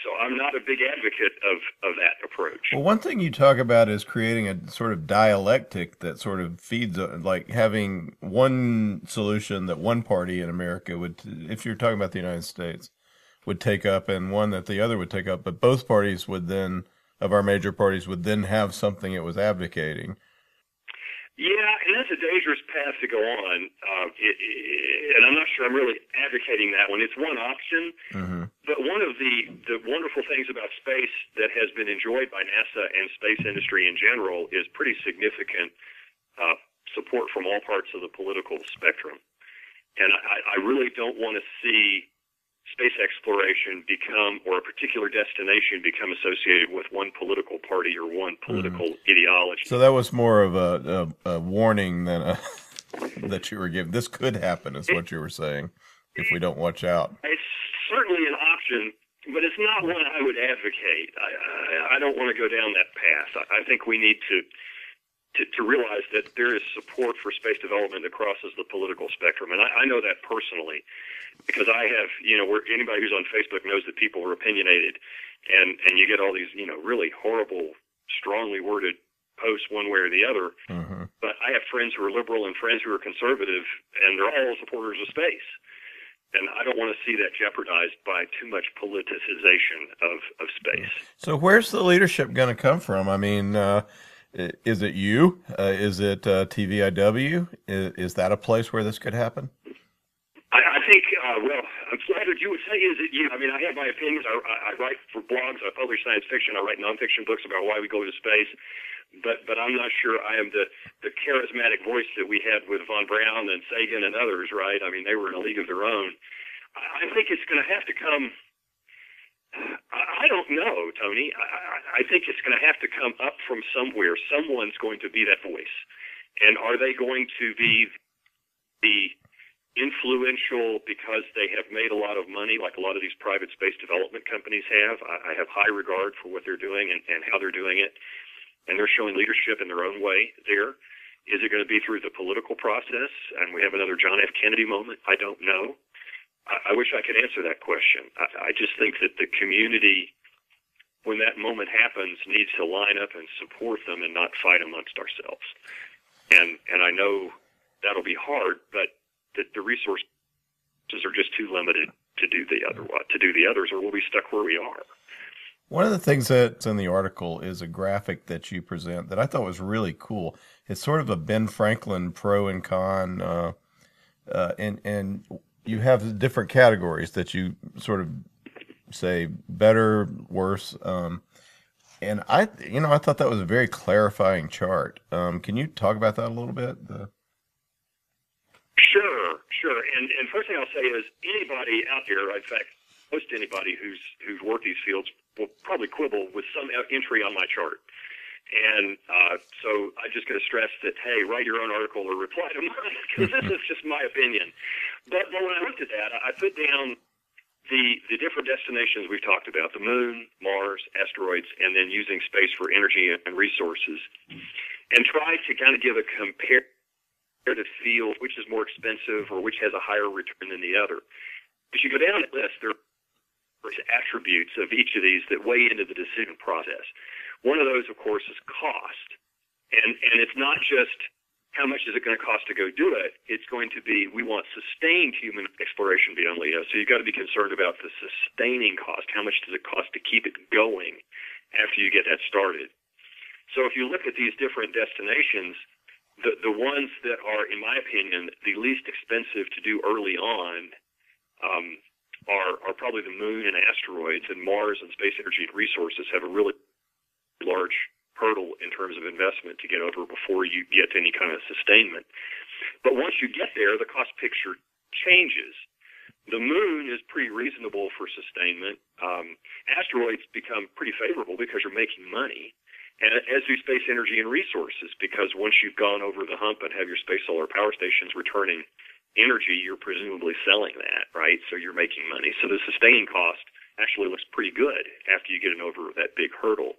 So I'm not a big advocate of, of that approach. Well, one thing you talk about is creating a sort of dialectic that sort of feeds, uh, like having one solution that one party in America would, if you're talking about the United States, would take up, and one that the other would take up, but both parties would then, of our major parties, would then have something it was advocating. Yeah, and that's a dangerous path to go on. Uh, it, it, and I'm not sure I'm really advocating that one. It's one option, mm-hmm. but one of the the wonderful things about space that has been enjoyed by NASA and space industry in general is pretty significant uh, support from all parts of the political spectrum. And I, I really don't want to see space exploration become, or a particular destination become associated with one political party or one mm-hmm. political mm-hmm. ideology. So that was more of a, a, a warning than a, that you were given. This could happen, is what you were saying, if we don't watch out. It's certainly an option. but it's not one I would advocate. I, I, I don't want to go down that path. I, I think we need to, to to realize that there is support for space development that crosses the political spectrum, and I, I know that personally because I have, you know, where anybody who's on Facebook knows that people are opinionated, and and you get all these, you know, really horrible, strongly worded posts one way or the other. Mm-hmm. But I have friends who are liberal and friends who are conservative, and they're all supporters of space and I don't want to see that jeopardized by too much politicization of, of space. So, where's the leadership going to come from? I mean, uh, is it you? Uh, is it uh, TVIW? Is, is, that a place where this could happen? I, I think, uh, well, I'm flattered you would say, is it you? I mean, I have my opinions. I, I write for blogs, I publish science fiction, I write nonfiction books about why we go to space but but I'm not sure I am the the charismatic voice that we had with von Braun and Sagan and others, right? I mean, they were in a league of their own. I think it's going to have to come. I don't know, Tony. I, I think it's going to have to come up from somewhere. Someone's going to be that voice, and are they going to be the influential because they have made a lot of money, like a lot of these private space development companies have? I, I have high regard for what they're doing and, and how they're doing it and they're showing leadership in their own way there. Is it going to be through the political process and we have another John F. Kennedy moment? I don't know. I, wish I could answer that question. I, I just think that the community, when that moment happens, needs to line up and support them and not fight amongst ourselves. And and I know that'll be hard, but the, the resources are just too limited to do the other to do the others, or we'll be stuck where we are. One of the things that's in the article is a graphic that you present that I thought was really cool. It's sort of a Ben Franklin pro and con, uh, uh, and and you have different categories that you sort of say better, worse. Um, and I, you know, I thought that was a very clarifying chart. Um, can you talk about that a little bit? The... Sure, sure. And and first thing I'll say is anybody out there, in fact, most anybody who's who's worked these fields will probably quibble with some entry on my chart. And uh, so I'm just going to stress that, hey, write your own article or reply to mine because this is just my opinion. But, but when I looked at that, I put down the, the different destinations we've talked about the moon, Mars, asteroids, and then using space for energy and resources, and try to kind of give a comparative feel which is more expensive or which has a higher return than the other. As you go down the list, there are attributes of each of these that weigh into the decision process. One of those, of course, is cost. And, and it's not just how much is it going to cost to go do it? It's going to be we want sustained human exploration beyond LEO. So you've got to be concerned about the sustaining cost. How much does it cost to keep it going after you get that started? So if you look at these different destinations, the the ones that are, in my opinion, the least expensive to do early on um, are, are probably the moon and asteroids, and Mars and space energy and resources have a really large hurdle in terms of investment to get over before you get any kind of sustainment. But once you get there, the cost picture changes. The moon is pretty reasonable for sustainment. Um, asteroids become pretty favorable because you're making money, and as do space energy and resources because once you've gone over the hump and have your space solar power stations returning energy, you're presumably selling that, right? So you're making money. So the sustaining cost actually looks pretty good after you get it over that big hurdle.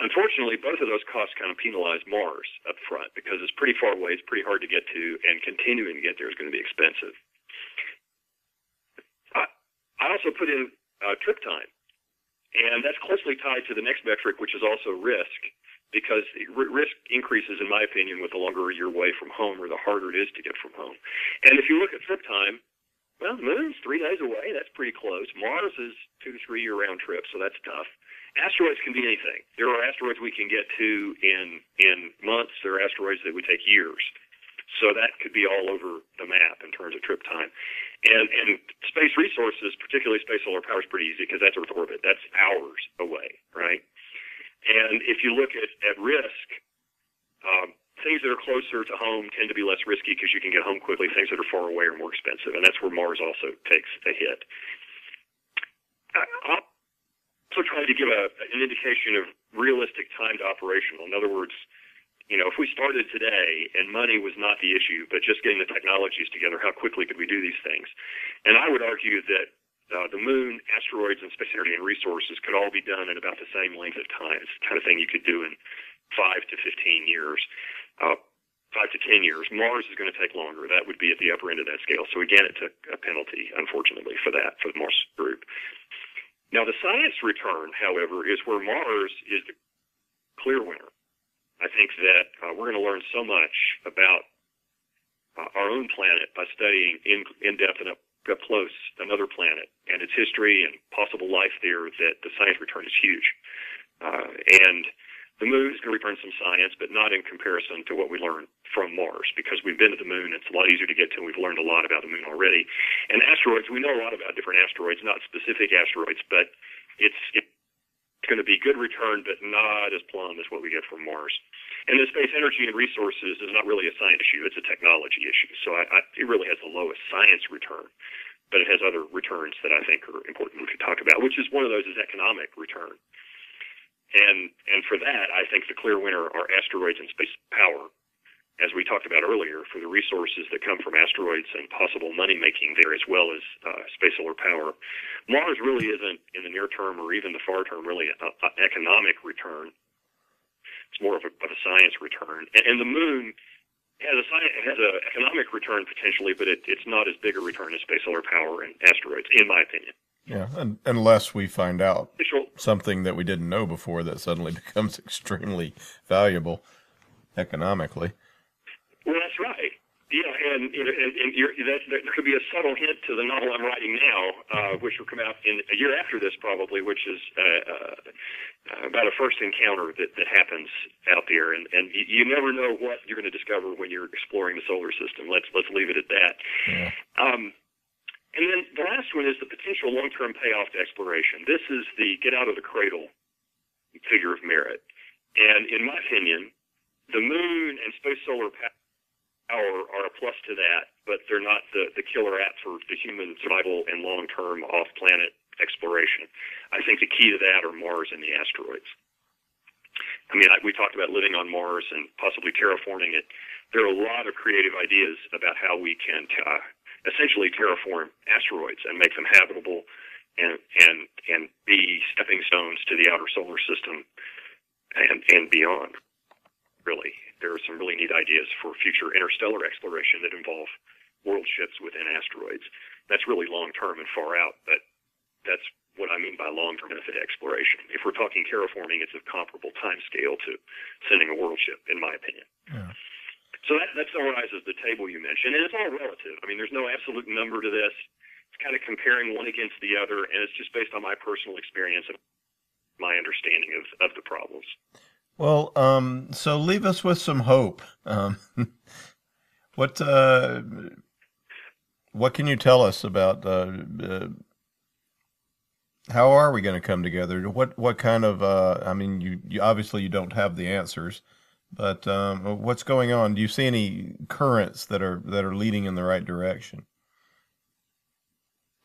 Unfortunately, both of those costs kind of penalize Mars up front because it's pretty far away, it's pretty hard to get to, and continuing to get there is going to be expensive. I, I also put in uh, trip time, and that's closely tied to the next metric, which is also risk because risk increases, in my opinion, with the longer you're away from home or the harder it is to get from home. And if you look at trip time, well, the moon's three days away. That's pretty close. Mars is two to three year round trip, so that's tough. Asteroids can be anything. There are asteroids we can get to in in months. There are asteroids that would take years. So that could be all over the map in terms of trip time. And and space resources, particularly space solar power, is pretty easy because that's Earth orbit. That's hours away, right? And if you look at, at risk, um, things that are closer to home tend to be less risky because you can get home quickly. Things that are far away are more expensive, and that's where Mars also takes a hit. I also trying to give a, an indication of realistic time to operational. In other words, you know, if we started today and money was not the issue, but just getting the technologies together, how quickly could we do these things? And I would argue that uh, the moon, asteroids, and space energy and resources could all be done in about the same length of time. It's the kind of thing you could do in five to 15 years. Uh, five to 10 years. Mars is going to take longer. That would be at the upper end of that scale. So again, it took a penalty, unfortunately, for that, for the Mars group. Now, the science return, however, is where Mars is the clear winner. I think that uh, we're going to learn so much about uh, our own planet by studying in, in depth and up up close another planet and its history and possible life there that the science return is huge. Uh, and the moon is going to return some science, but not in comparison to what we learned from Mars because we've been to the moon. It's a lot easier to get to, and we've learned a lot about the moon already. And asteroids, we know a lot about different asteroids, not specific asteroids, but it's, it's going to be good return, but not as plumb as what we get from Mars. And the space energy and resources is not really a science issue; it's a technology issue. So I, I, it really has the lowest science return, but it has other returns that I think are important we could talk about. Which is one of those is economic return. And and for that, I think the clear winner are asteroids and space power, as we talked about earlier, for the resources that come from asteroids and possible money making there, as well as uh, space solar power. Mars really isn't in the near term or even the far term really an economic return it's more of a, of a science return. And, and the moon has a science, has an economic return potentially, but it, it's not as big a return as space solar power and asteroids, in my opinion. Yeah, and, unless we find out something that we didn't know before that suddenly becomes extremely valuable economically. Well, that's right. Yeah, and, and, and that, there could be a subtle hint to the novel I'm writing now, uh, which will come out in a year after this, probably, which is uh, uh, about a first encounter that, that happens out there, and, and you, you never know what you're going to discover when you're exploring the solar system. Let's let's leave it at that. Yeah. Um, and then the last one is the potential long-term payoff to exploration. This is the get out of the cradle figure of merit, and in my opinion, the moon and space solar power are, a plus to that, but they're not the, the killer app for the human survival and long term off planet exploration. I think the key to that are Mars and the asteroids. I mean, I, we talked about living on Mars and possibly terraforming it. There are a lot of creative ideas about how we can uh, essentially terraform asteroids and make them habitable and and and be stepping stones to the outer solar system and and beyond. Really, there are some really neat ideas for future interstellar exploration that involve world ships within asteroids. That's really long term and far out, but that's what I mean by long term benefit exploration. If we're talking terraforming, it's a comparable time scale to sending a world ship, in my opinion. Yeah. So that, that summarizes the table you mentioned, and it's all relative. I mean, there's no absolute number to this. It's kind of comparing one against the other, and it's just based on my personal experience and my understanding of, of the problems. Well, um, so leave us with some hope. Um, what uh, what can you tell us about uh, uh, how are we going to come together? What what kind of uh, I mean, you, you obviously you don't have the answers, but um, what's going on? Do you see any currents that are that are leading in the right direction?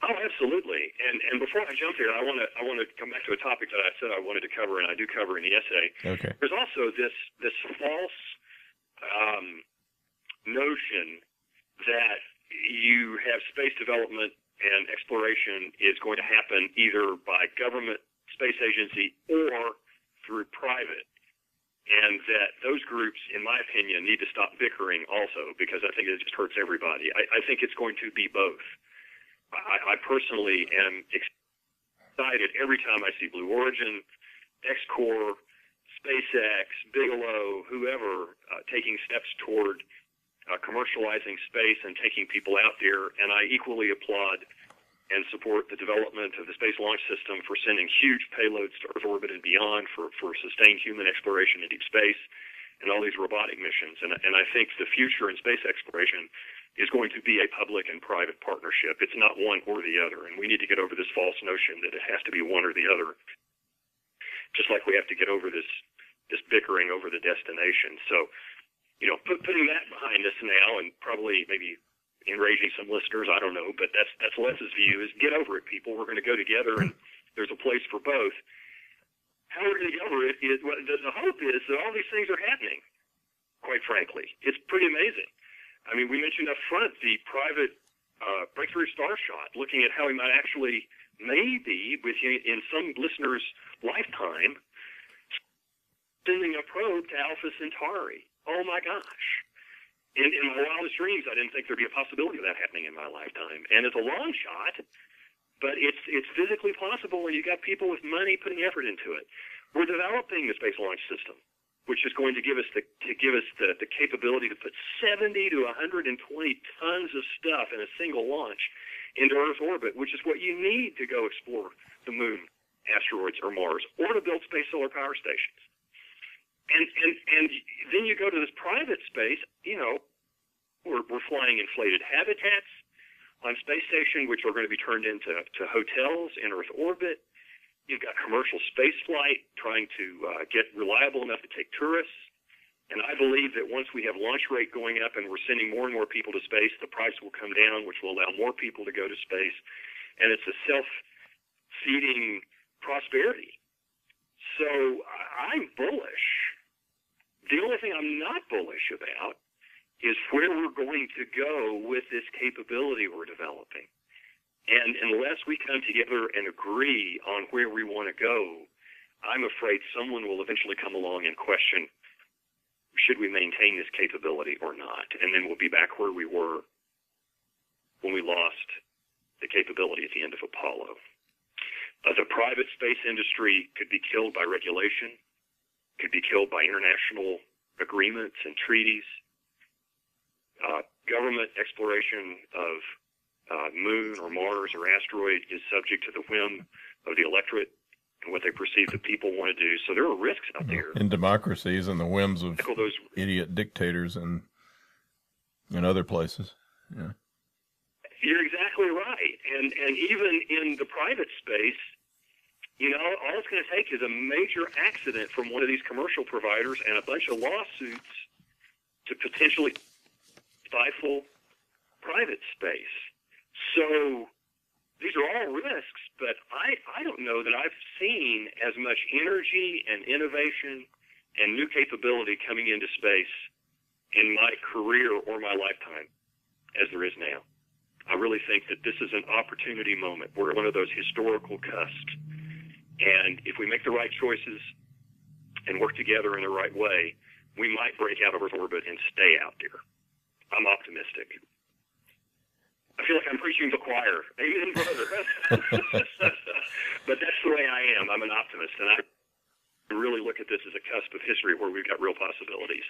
Oh, absolutely. And and before I jump here, I want to I want to come back to a topic that I said I wanted to cover, and I do cover in the essay. Okay. There's also this this false um, notion that you have space development and exploration is going to happen either by government space agency or through private. And that those groups, in my opinion, need to stop bickering also because I think it just hurts everybody. I, I think it's going to be both. I, I personally am excited every time I see Blue Origin, XCOR, SpaceX, Bigelow, whoever uh, taking steps toward uh, commercializing space and taking people out there. And I equally applaud and support the development of the Space Launch System for sending huge payloads to Earth orbit and beyond for, for sustained human exploration in deep space and all these robotic missions. And, and I think the future in space exploration is going to be a public and private partnership. It's not one or the other, and we need to get over this false notion that it has to be one or the other. Just like we have to get over this this bickering over the destination. So, you know, put, putting that behind us now, and probably maybe enraging some listeners, I don't know, but that's that's Les's view: is get over it, people. We're going to go together, and there's a place for both. How we're going to get over it is well, the, the hope is that all these things are happening. Quite frankly, it's pretty amazing. I mean, we mentioned up front the private uh, breakthrough starshot, looking at how we might actually, maybe, within in some listeners' lifetime, sending a probe to Alpha Centauri. Oh my gosh. In, in my wildest dreams, I didn't think there'd be a possibility of that happening in my lifetime. And it's a long shot, but it's it's physically possible, and you got people with money putting effort into it. We're developing the Space Launch System, which is going to give us the to give us the, the capability to put 70 to 120 tons of stuff in a single launch into Earth orbit, which is what you need to go explore the moon, asteroids, or Mars, or to build space solar power stations. And and and then you go to this private space. You know, we're we're flying inflated habitats on space station, which are going to be turned into to hotels in Earth orbit. You've got commercial space flight trying to uh, get reliable enough to take tourists. And I believe that once we have launch rate going up and we're sending more and more people to space, the price will come down, which will allow more people to go to space. And it's a self-feeding prosperity. So I'm bullish the only thing I'm not bullish about is where we're going to go with this capability we're developing. And unless we come together and agree on where we want to go, I'm afraid someone will eventually come along and question should we maintain this capability or not? And then we'll be back where we were when we lost the capability at the end of Apollo. Uh, the private space industry could be killed by regulation could be killed by international agreements and treaties. Uh, government exploration of uh, moon or Mars or asteroid is subject to the whim of the electorate and what they perceive the people want to do. So there are risks out there. In democracies and the whims of those, idiot dictators and in other places. Yeah. You're exactly right. And and even in the private space, you know, all it's going to take is a major accident from one of these commercial providers and a bunch of lawsuits to potentially stifle private space. So these are all risks, but I, I don't know that I've seen as much energy and innovation and new capability coming into space in my career or my lifetime as there is now. I really think that this is an opportunity moment. We're at one of those historical cusps and if we make the right choices and work together in the right way, we might break out of Earth orbit and stay out there. I'm optimistic. I feel like I'm preaching to the choir. Amen, brother. but that's the way I am. I'm an optimist, and I really look at this as a cusp of history where we've got real possibilities.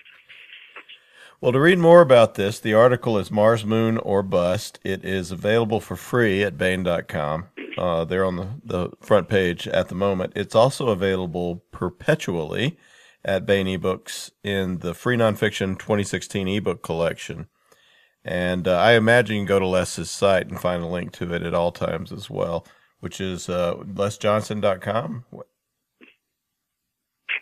Well, to read more about this, the article is Mars, Moon, or Bust. It is available for free at Baen.com. Uh, they're on the, the front page at the moment. It's also available perpetually at Baen eBooks in the free nonfiction 2016 ebook collection. And uh, I imagine you can go to Les's site and find a link to it at all times as well, which is uh, lesjohnson.com.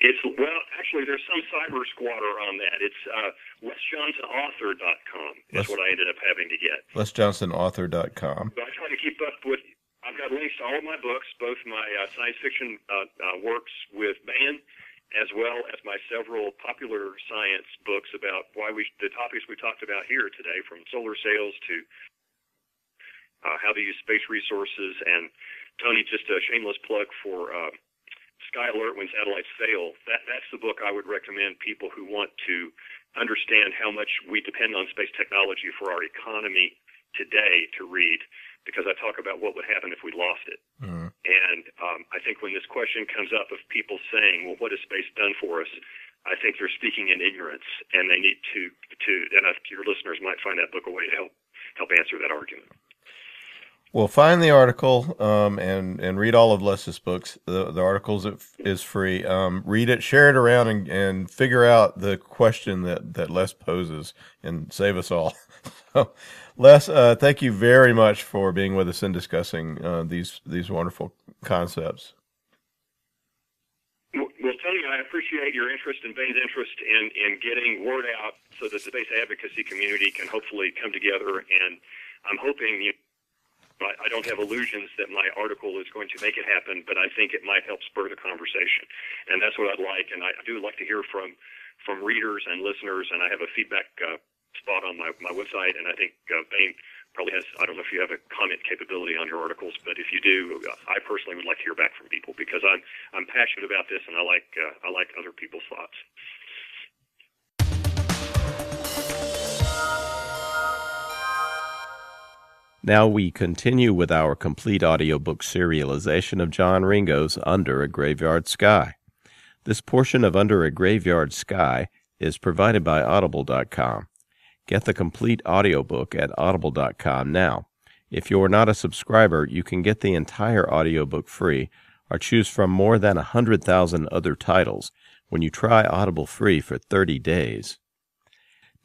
It's well, actually, there's some cyber squatter on that. It's uh, lesjohnsonauthor.com. That's Les, what I ended up having to get. lesjohnsonauthor.com. But I try to keep up with. I've got links to all of my books, both my uh, science fiction uh, uh, works with Baen, as well as my several popular science books about why we the topics we talked about here today, from solar sails to uh, how to use space resources. And Tony, just a shameless plug for uh, Sky Alert when satellites fail. That that's the book I would recommend people who want to understand how much we depend on space technology for our economy today to read, because I talk about what would happen if we lost it. Mm-hmm. And um, I think when this question comes up of people saying, "Well, what has space done for us?" I think they're speaking in ignorance, and they need to to. And I, think your listeners might find that book a way to help help answer that argument. Well, find the article um, and and read all of Les's books. The the article is free. Um, read it, share it around, and, and figure out the question that, that Les poses, and save us all. so, Les, uh, thank you very much for being with us and discussing uh, these these wonderful concepts. Well, Tony, I appreciate your interest and Baen's interest in, in getting word out so that the space advocacy community can hopefully come together. And I'm hoping you I, don't have illusions that my article is going to make it happen, but I think it might help spur the conversation, and that's what I'd like. And I do like to hear from from readers and listeners, and I have a feedback uh, spot on my, my website, and I think uh, Baen probably has. I don't know if you have a comment capability on your articles, but if you do, I personally would like to hear back from people because I'm I'm passionate about this and I like uh, I like other people's thoughts. Now we continue with our complete audiobook serialization of John Ringo's Under a Graveyard Sky. This portion of Under a Graveyard Sky is provided by Audible.com. Get the complete audiobook at audible.com now. If you are not a subscriber, you can get the entire audiobook free or choose from more than 100,000 other titles when you try Audible free for 30 days.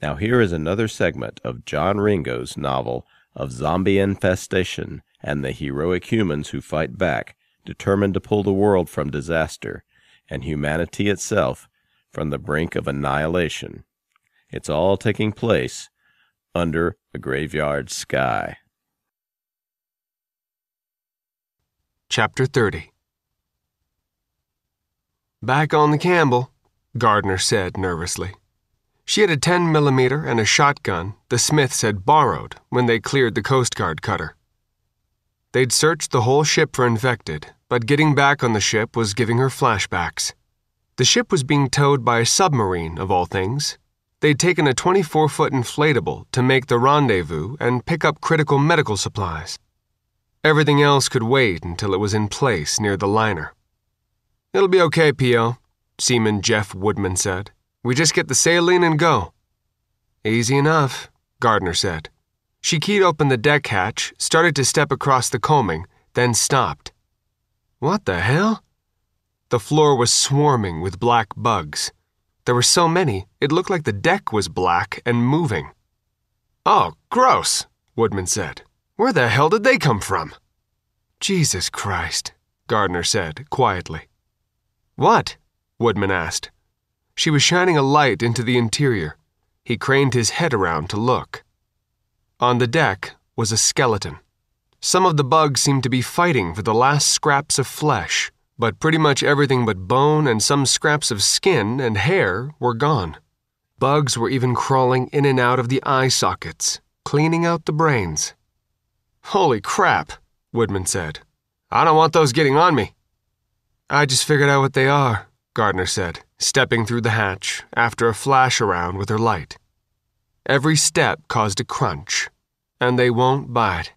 Now here is another segment of John Ringo's novel of zombie infestation and the heroic humans who fight back, determined to pull the world from disaster and humanity itself from the brink of annihilation. It's all taking place under a graveyard sky. Chapter 30 Back on the Campbell, Gardner said nervously. She had a 10 millimeter and a shotgun the Smiths had borrowed when they cleared the Coast Guard cutter. They'd searched the whole ship for infected, but getting back on the ship was giving her flashbacks. The ship was being towed by a submarine, of all things. They'd taken a 24 foot inflatable to make the rendezvous and pick up critical medical supplies. Everything else could wait until it was in place near the liner. It'll be okay, P.O., Seaman Jeff Woodman said. We just get the sail in and go. Easy enough, Gardner said. She keyed open the deck hatch, started to step across the coaming, then stopped. What the hell? The floor was swarming with black bugs. There were so many, it looked like the deck was black and moving. Oh, gross, Woodman said. Where the hell did they come from? Jesus Christ, Gardner said quietly. What? Woodman asked. She was shining a light into the interior. He craned his head around to look. On the deck was a skeleton. Some of the bugs seemed to be fighting for the last scraps of flesh, but pretty much everything but bone and some scraps of skin and hair were gone. Bugs were even crawling in and out of the eye sockets, cleaning out the brains. Holy crap, Woodman said. I don't want those getting on me. I just figured out what they are, Gardner said stepping through the hatch after a flash around with her light. Every step caused a crunch, and they won't bite.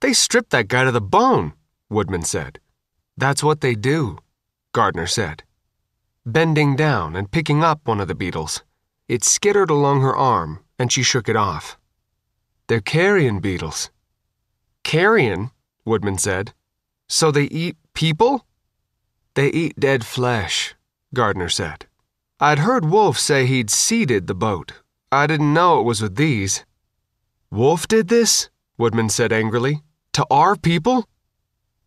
They stripped that guy to the bone, Woodman said. That's what they do, Gardner said. Bending down and picking up one of the beetles, it skittered along her arm, and she shook it off. They're carrion beetles. Carrion, Woodman said. So they eat people? They eat dead flesh, Gardner said. I'd heard Wolf say he'd seeded the boat. I didn't know it was with these. Wolf did this? Woodman said angrily. To our people?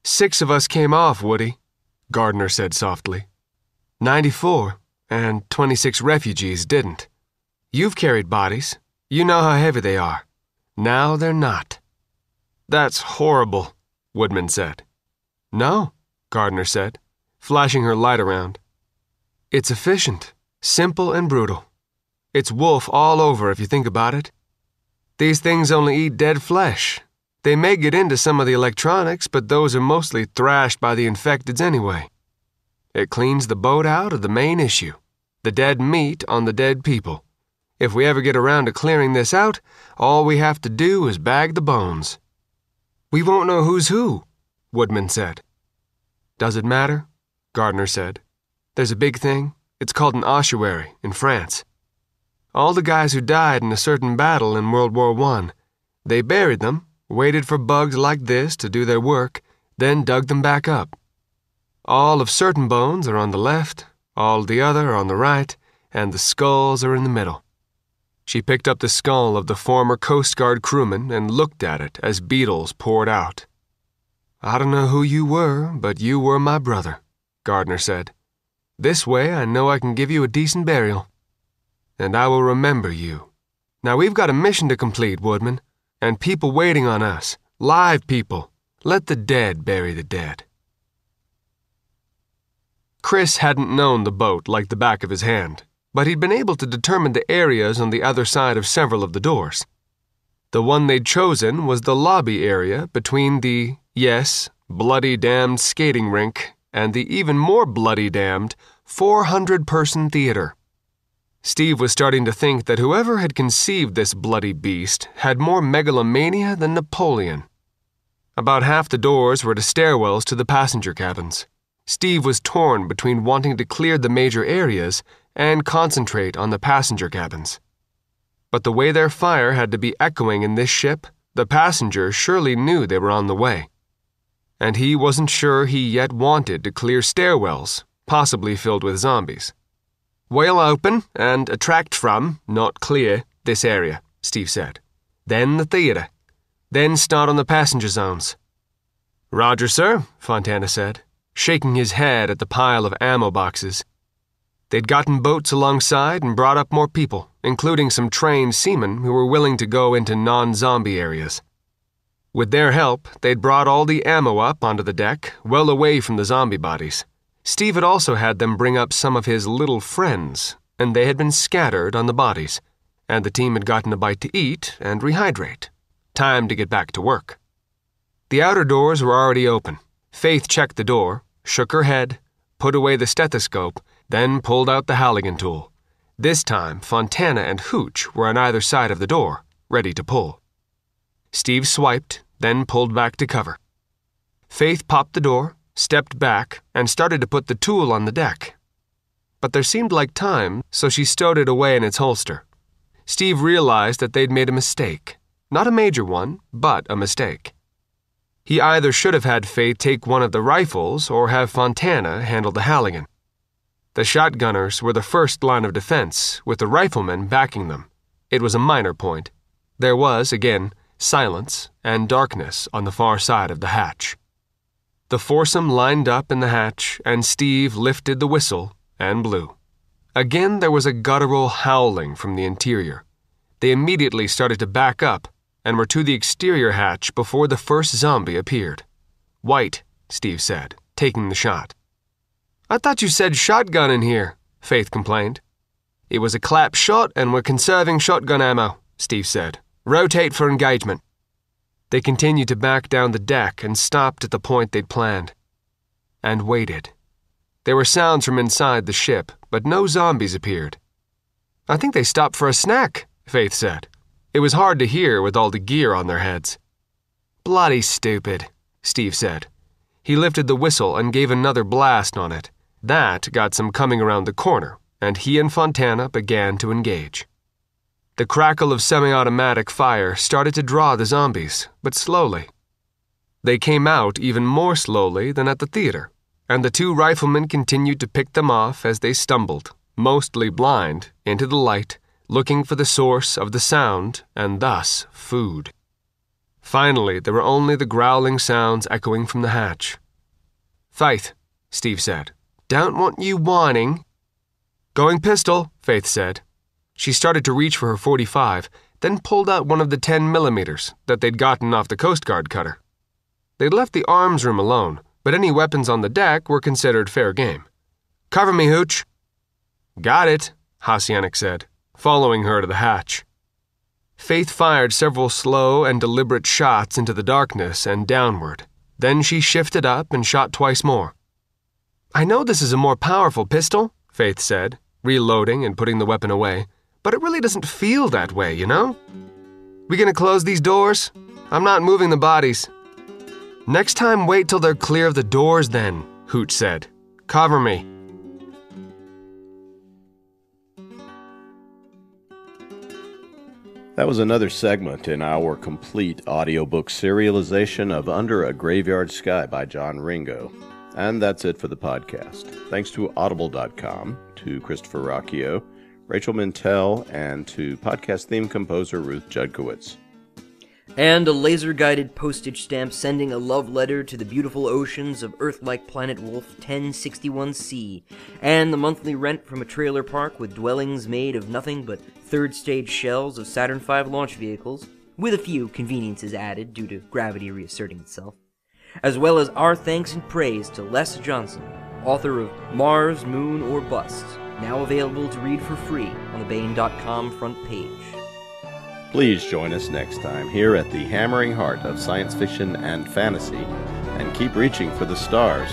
Six of us came off, Woody, Gardner said softly. Ninety-four, and twenty-six refugees didn't. You've carried bodies. You know how heavy they are. Now they're not. That's horrible, Woodman said. No, Gardner said, flashing her light around. It's efficient, simple, and brutal. It's wolf all over if you think about it. These things only eat dead flesh. They may get into some of the electronics, but those are mostly thrashed by the infecteds anyway. It cleans the boat out of the main issue the dead meat on the dead people. If we ever get around to clearing this out, all we have to do is bag the bones. We won't know who's who, Woodman said. Does it matter? Gardner said. There's a big thing. It's called an ossuary in France. All the guys who died in a certain battle in World War I, they buried them, waited for bugs like this to do their work, then dug them back up. All of certain bones are on the left, all the other are on the right, and the skulls are in the middle. She picked up the skull of the former Coast Guard crewman and looked at it as beetles poured out. I don't know who you were, but you were my brother, Gardner said. This way I know I can give you a decent burial. And I will remember you. Now we've got a mission to complete, Woodman, and people waiting on us. Live people. Let the dead bury the dead. Chris hadn't known the boat like the back of his hand, but he'd been able to determine the areas on the other side of several of the doors. The one they'd chosen was the lobby area between the, yes, bloody damned skating rink and the even more bloody damned 400 person theater. Steve was starting to think that whoever had conceived this bloody beast had more megalomania than Napoleon. About half the doors were to stairwells to the passenger cabins. Steve was torn between wanting to clear the major areas and concentrate on the passenger cabins. But the way their fire had to be echoing in this ship, the passengers surely knew they were on the way. And he wasn't sure he yet wanted to clear stairwells, possibly filled with zombies. We'll open and attract from, not clear, this area, Steve said. Then the theater. Then start on the passenger zones. Roger, sir, Fontana said, shaking his head at the pile of ammo boxes. They'd gotten boats alongside and brought up more people, including some trained seamen who were willing to go into non zombie areas. With their help, they'd brought all the ammo up onto the deck, well away from the zombie bodies. Steve had also had them bring up some of his little friends, and they had been scattered on the bodies, and the team had gotten a bite to eat and rehydrate. Time to get back to work. The outer doors were already open. Faith checked the door, shook her head, put away the stethoscope, then pulled out the Halligan tool. This time, Fontana and Hooch were on either side of the door, ready to pull. Steve swiped, then pulled back to cover. Faith popped the door, stepped back, and started to put the tool on the deck. But there seemed like time, so she stowed it away in its holster. Steve realized that they'd made a mistake. Not a major one, but a mistake. He either should have had Faith take one of the rifles or have Fontana handle the Halligan. The shotgunners were the first line of defense, with the riflemen backing them. It was a minor point. There was, again, silence and darkness on the far side of the hatch. The foursome lined up in the hatch, and Steve lifted the whistle and blew. Again, there was a guttural howling from the interior. They immediately started to back up and were to the exterior hatch before the first zombie appeared. White, Steve said, taking the shot. I thought you said shotgun in here, Faith complained. It was a clap shot and we're conserving shotgun ammo, Steve said. Rotate for engagement. They continued to back down the deck and stopped at the point they'd planned. And waited. There were sounds from inside the ship, but no zombies appeared. I think they stopped for a snack, Faith said. It was hard to hear with all the gear on their heads. Bloody stupid, Steve said. He lifted the whistle and gave another blast on it. That got some coming around the corner, and he and Fontana began to engage. The crackle of semi automatic fire started to draw the zombies, but slowly. They came out even more slowly than at the theater, and the two riflemen continued to pick them off as they stumbled, mostly blind, into the light looking for the source of the sound and thus food. Finally, there were only the growling sounds echoing from the hatch. Faith, Steve said, don't want you whining. Going pistol, Faith said. She started to reach for her 45, then pulled out one of the 10 millimeters that they'd gotten off the Coast Guard cutter. They'd left the arms room alone, but any weapons on the deck were considered fair game. Cover me, Hooch. Got it, Hasianik said following her to the hatch. Faith fired several slow and deliberate shots into the darkness and downward. Then she shifted up and shot twice more. I know this is a more powerful pistol, Faith said, reloading and putting the weapon away, but it really doesn't feel that way, you know? We gonna close these doors? I'm not moving the bodies. Next time, wait till they're clear of the doors, then, Hooch said. Cover me. That was another segment in our complete audiobook serialization of Under a Graveyard Sky by John Ringo. And that's it for the podcast. Thanks to Audible.com, to Christopher Ruocchio, Rachel Mintel, and to podcast theme composer Ruth Judkowitz. And a laser guided postage stamp sending a love letter to the beautiful oceans of Earth like Planet Wolf 1061C, and the monthly rent from a trailer park with dwellings made of nothing but third stage shells of Saturn V launch vehicles, with a few conveniences added due to gravity reasserting itself, as well as our thanks and praise to Les Johnson, author of Mars, Moon, or Bust, now available to read for free on the Baen.com front page. Please join us next time here at the hammering heart of science fiction and fantasy, and keep reaching for the stars.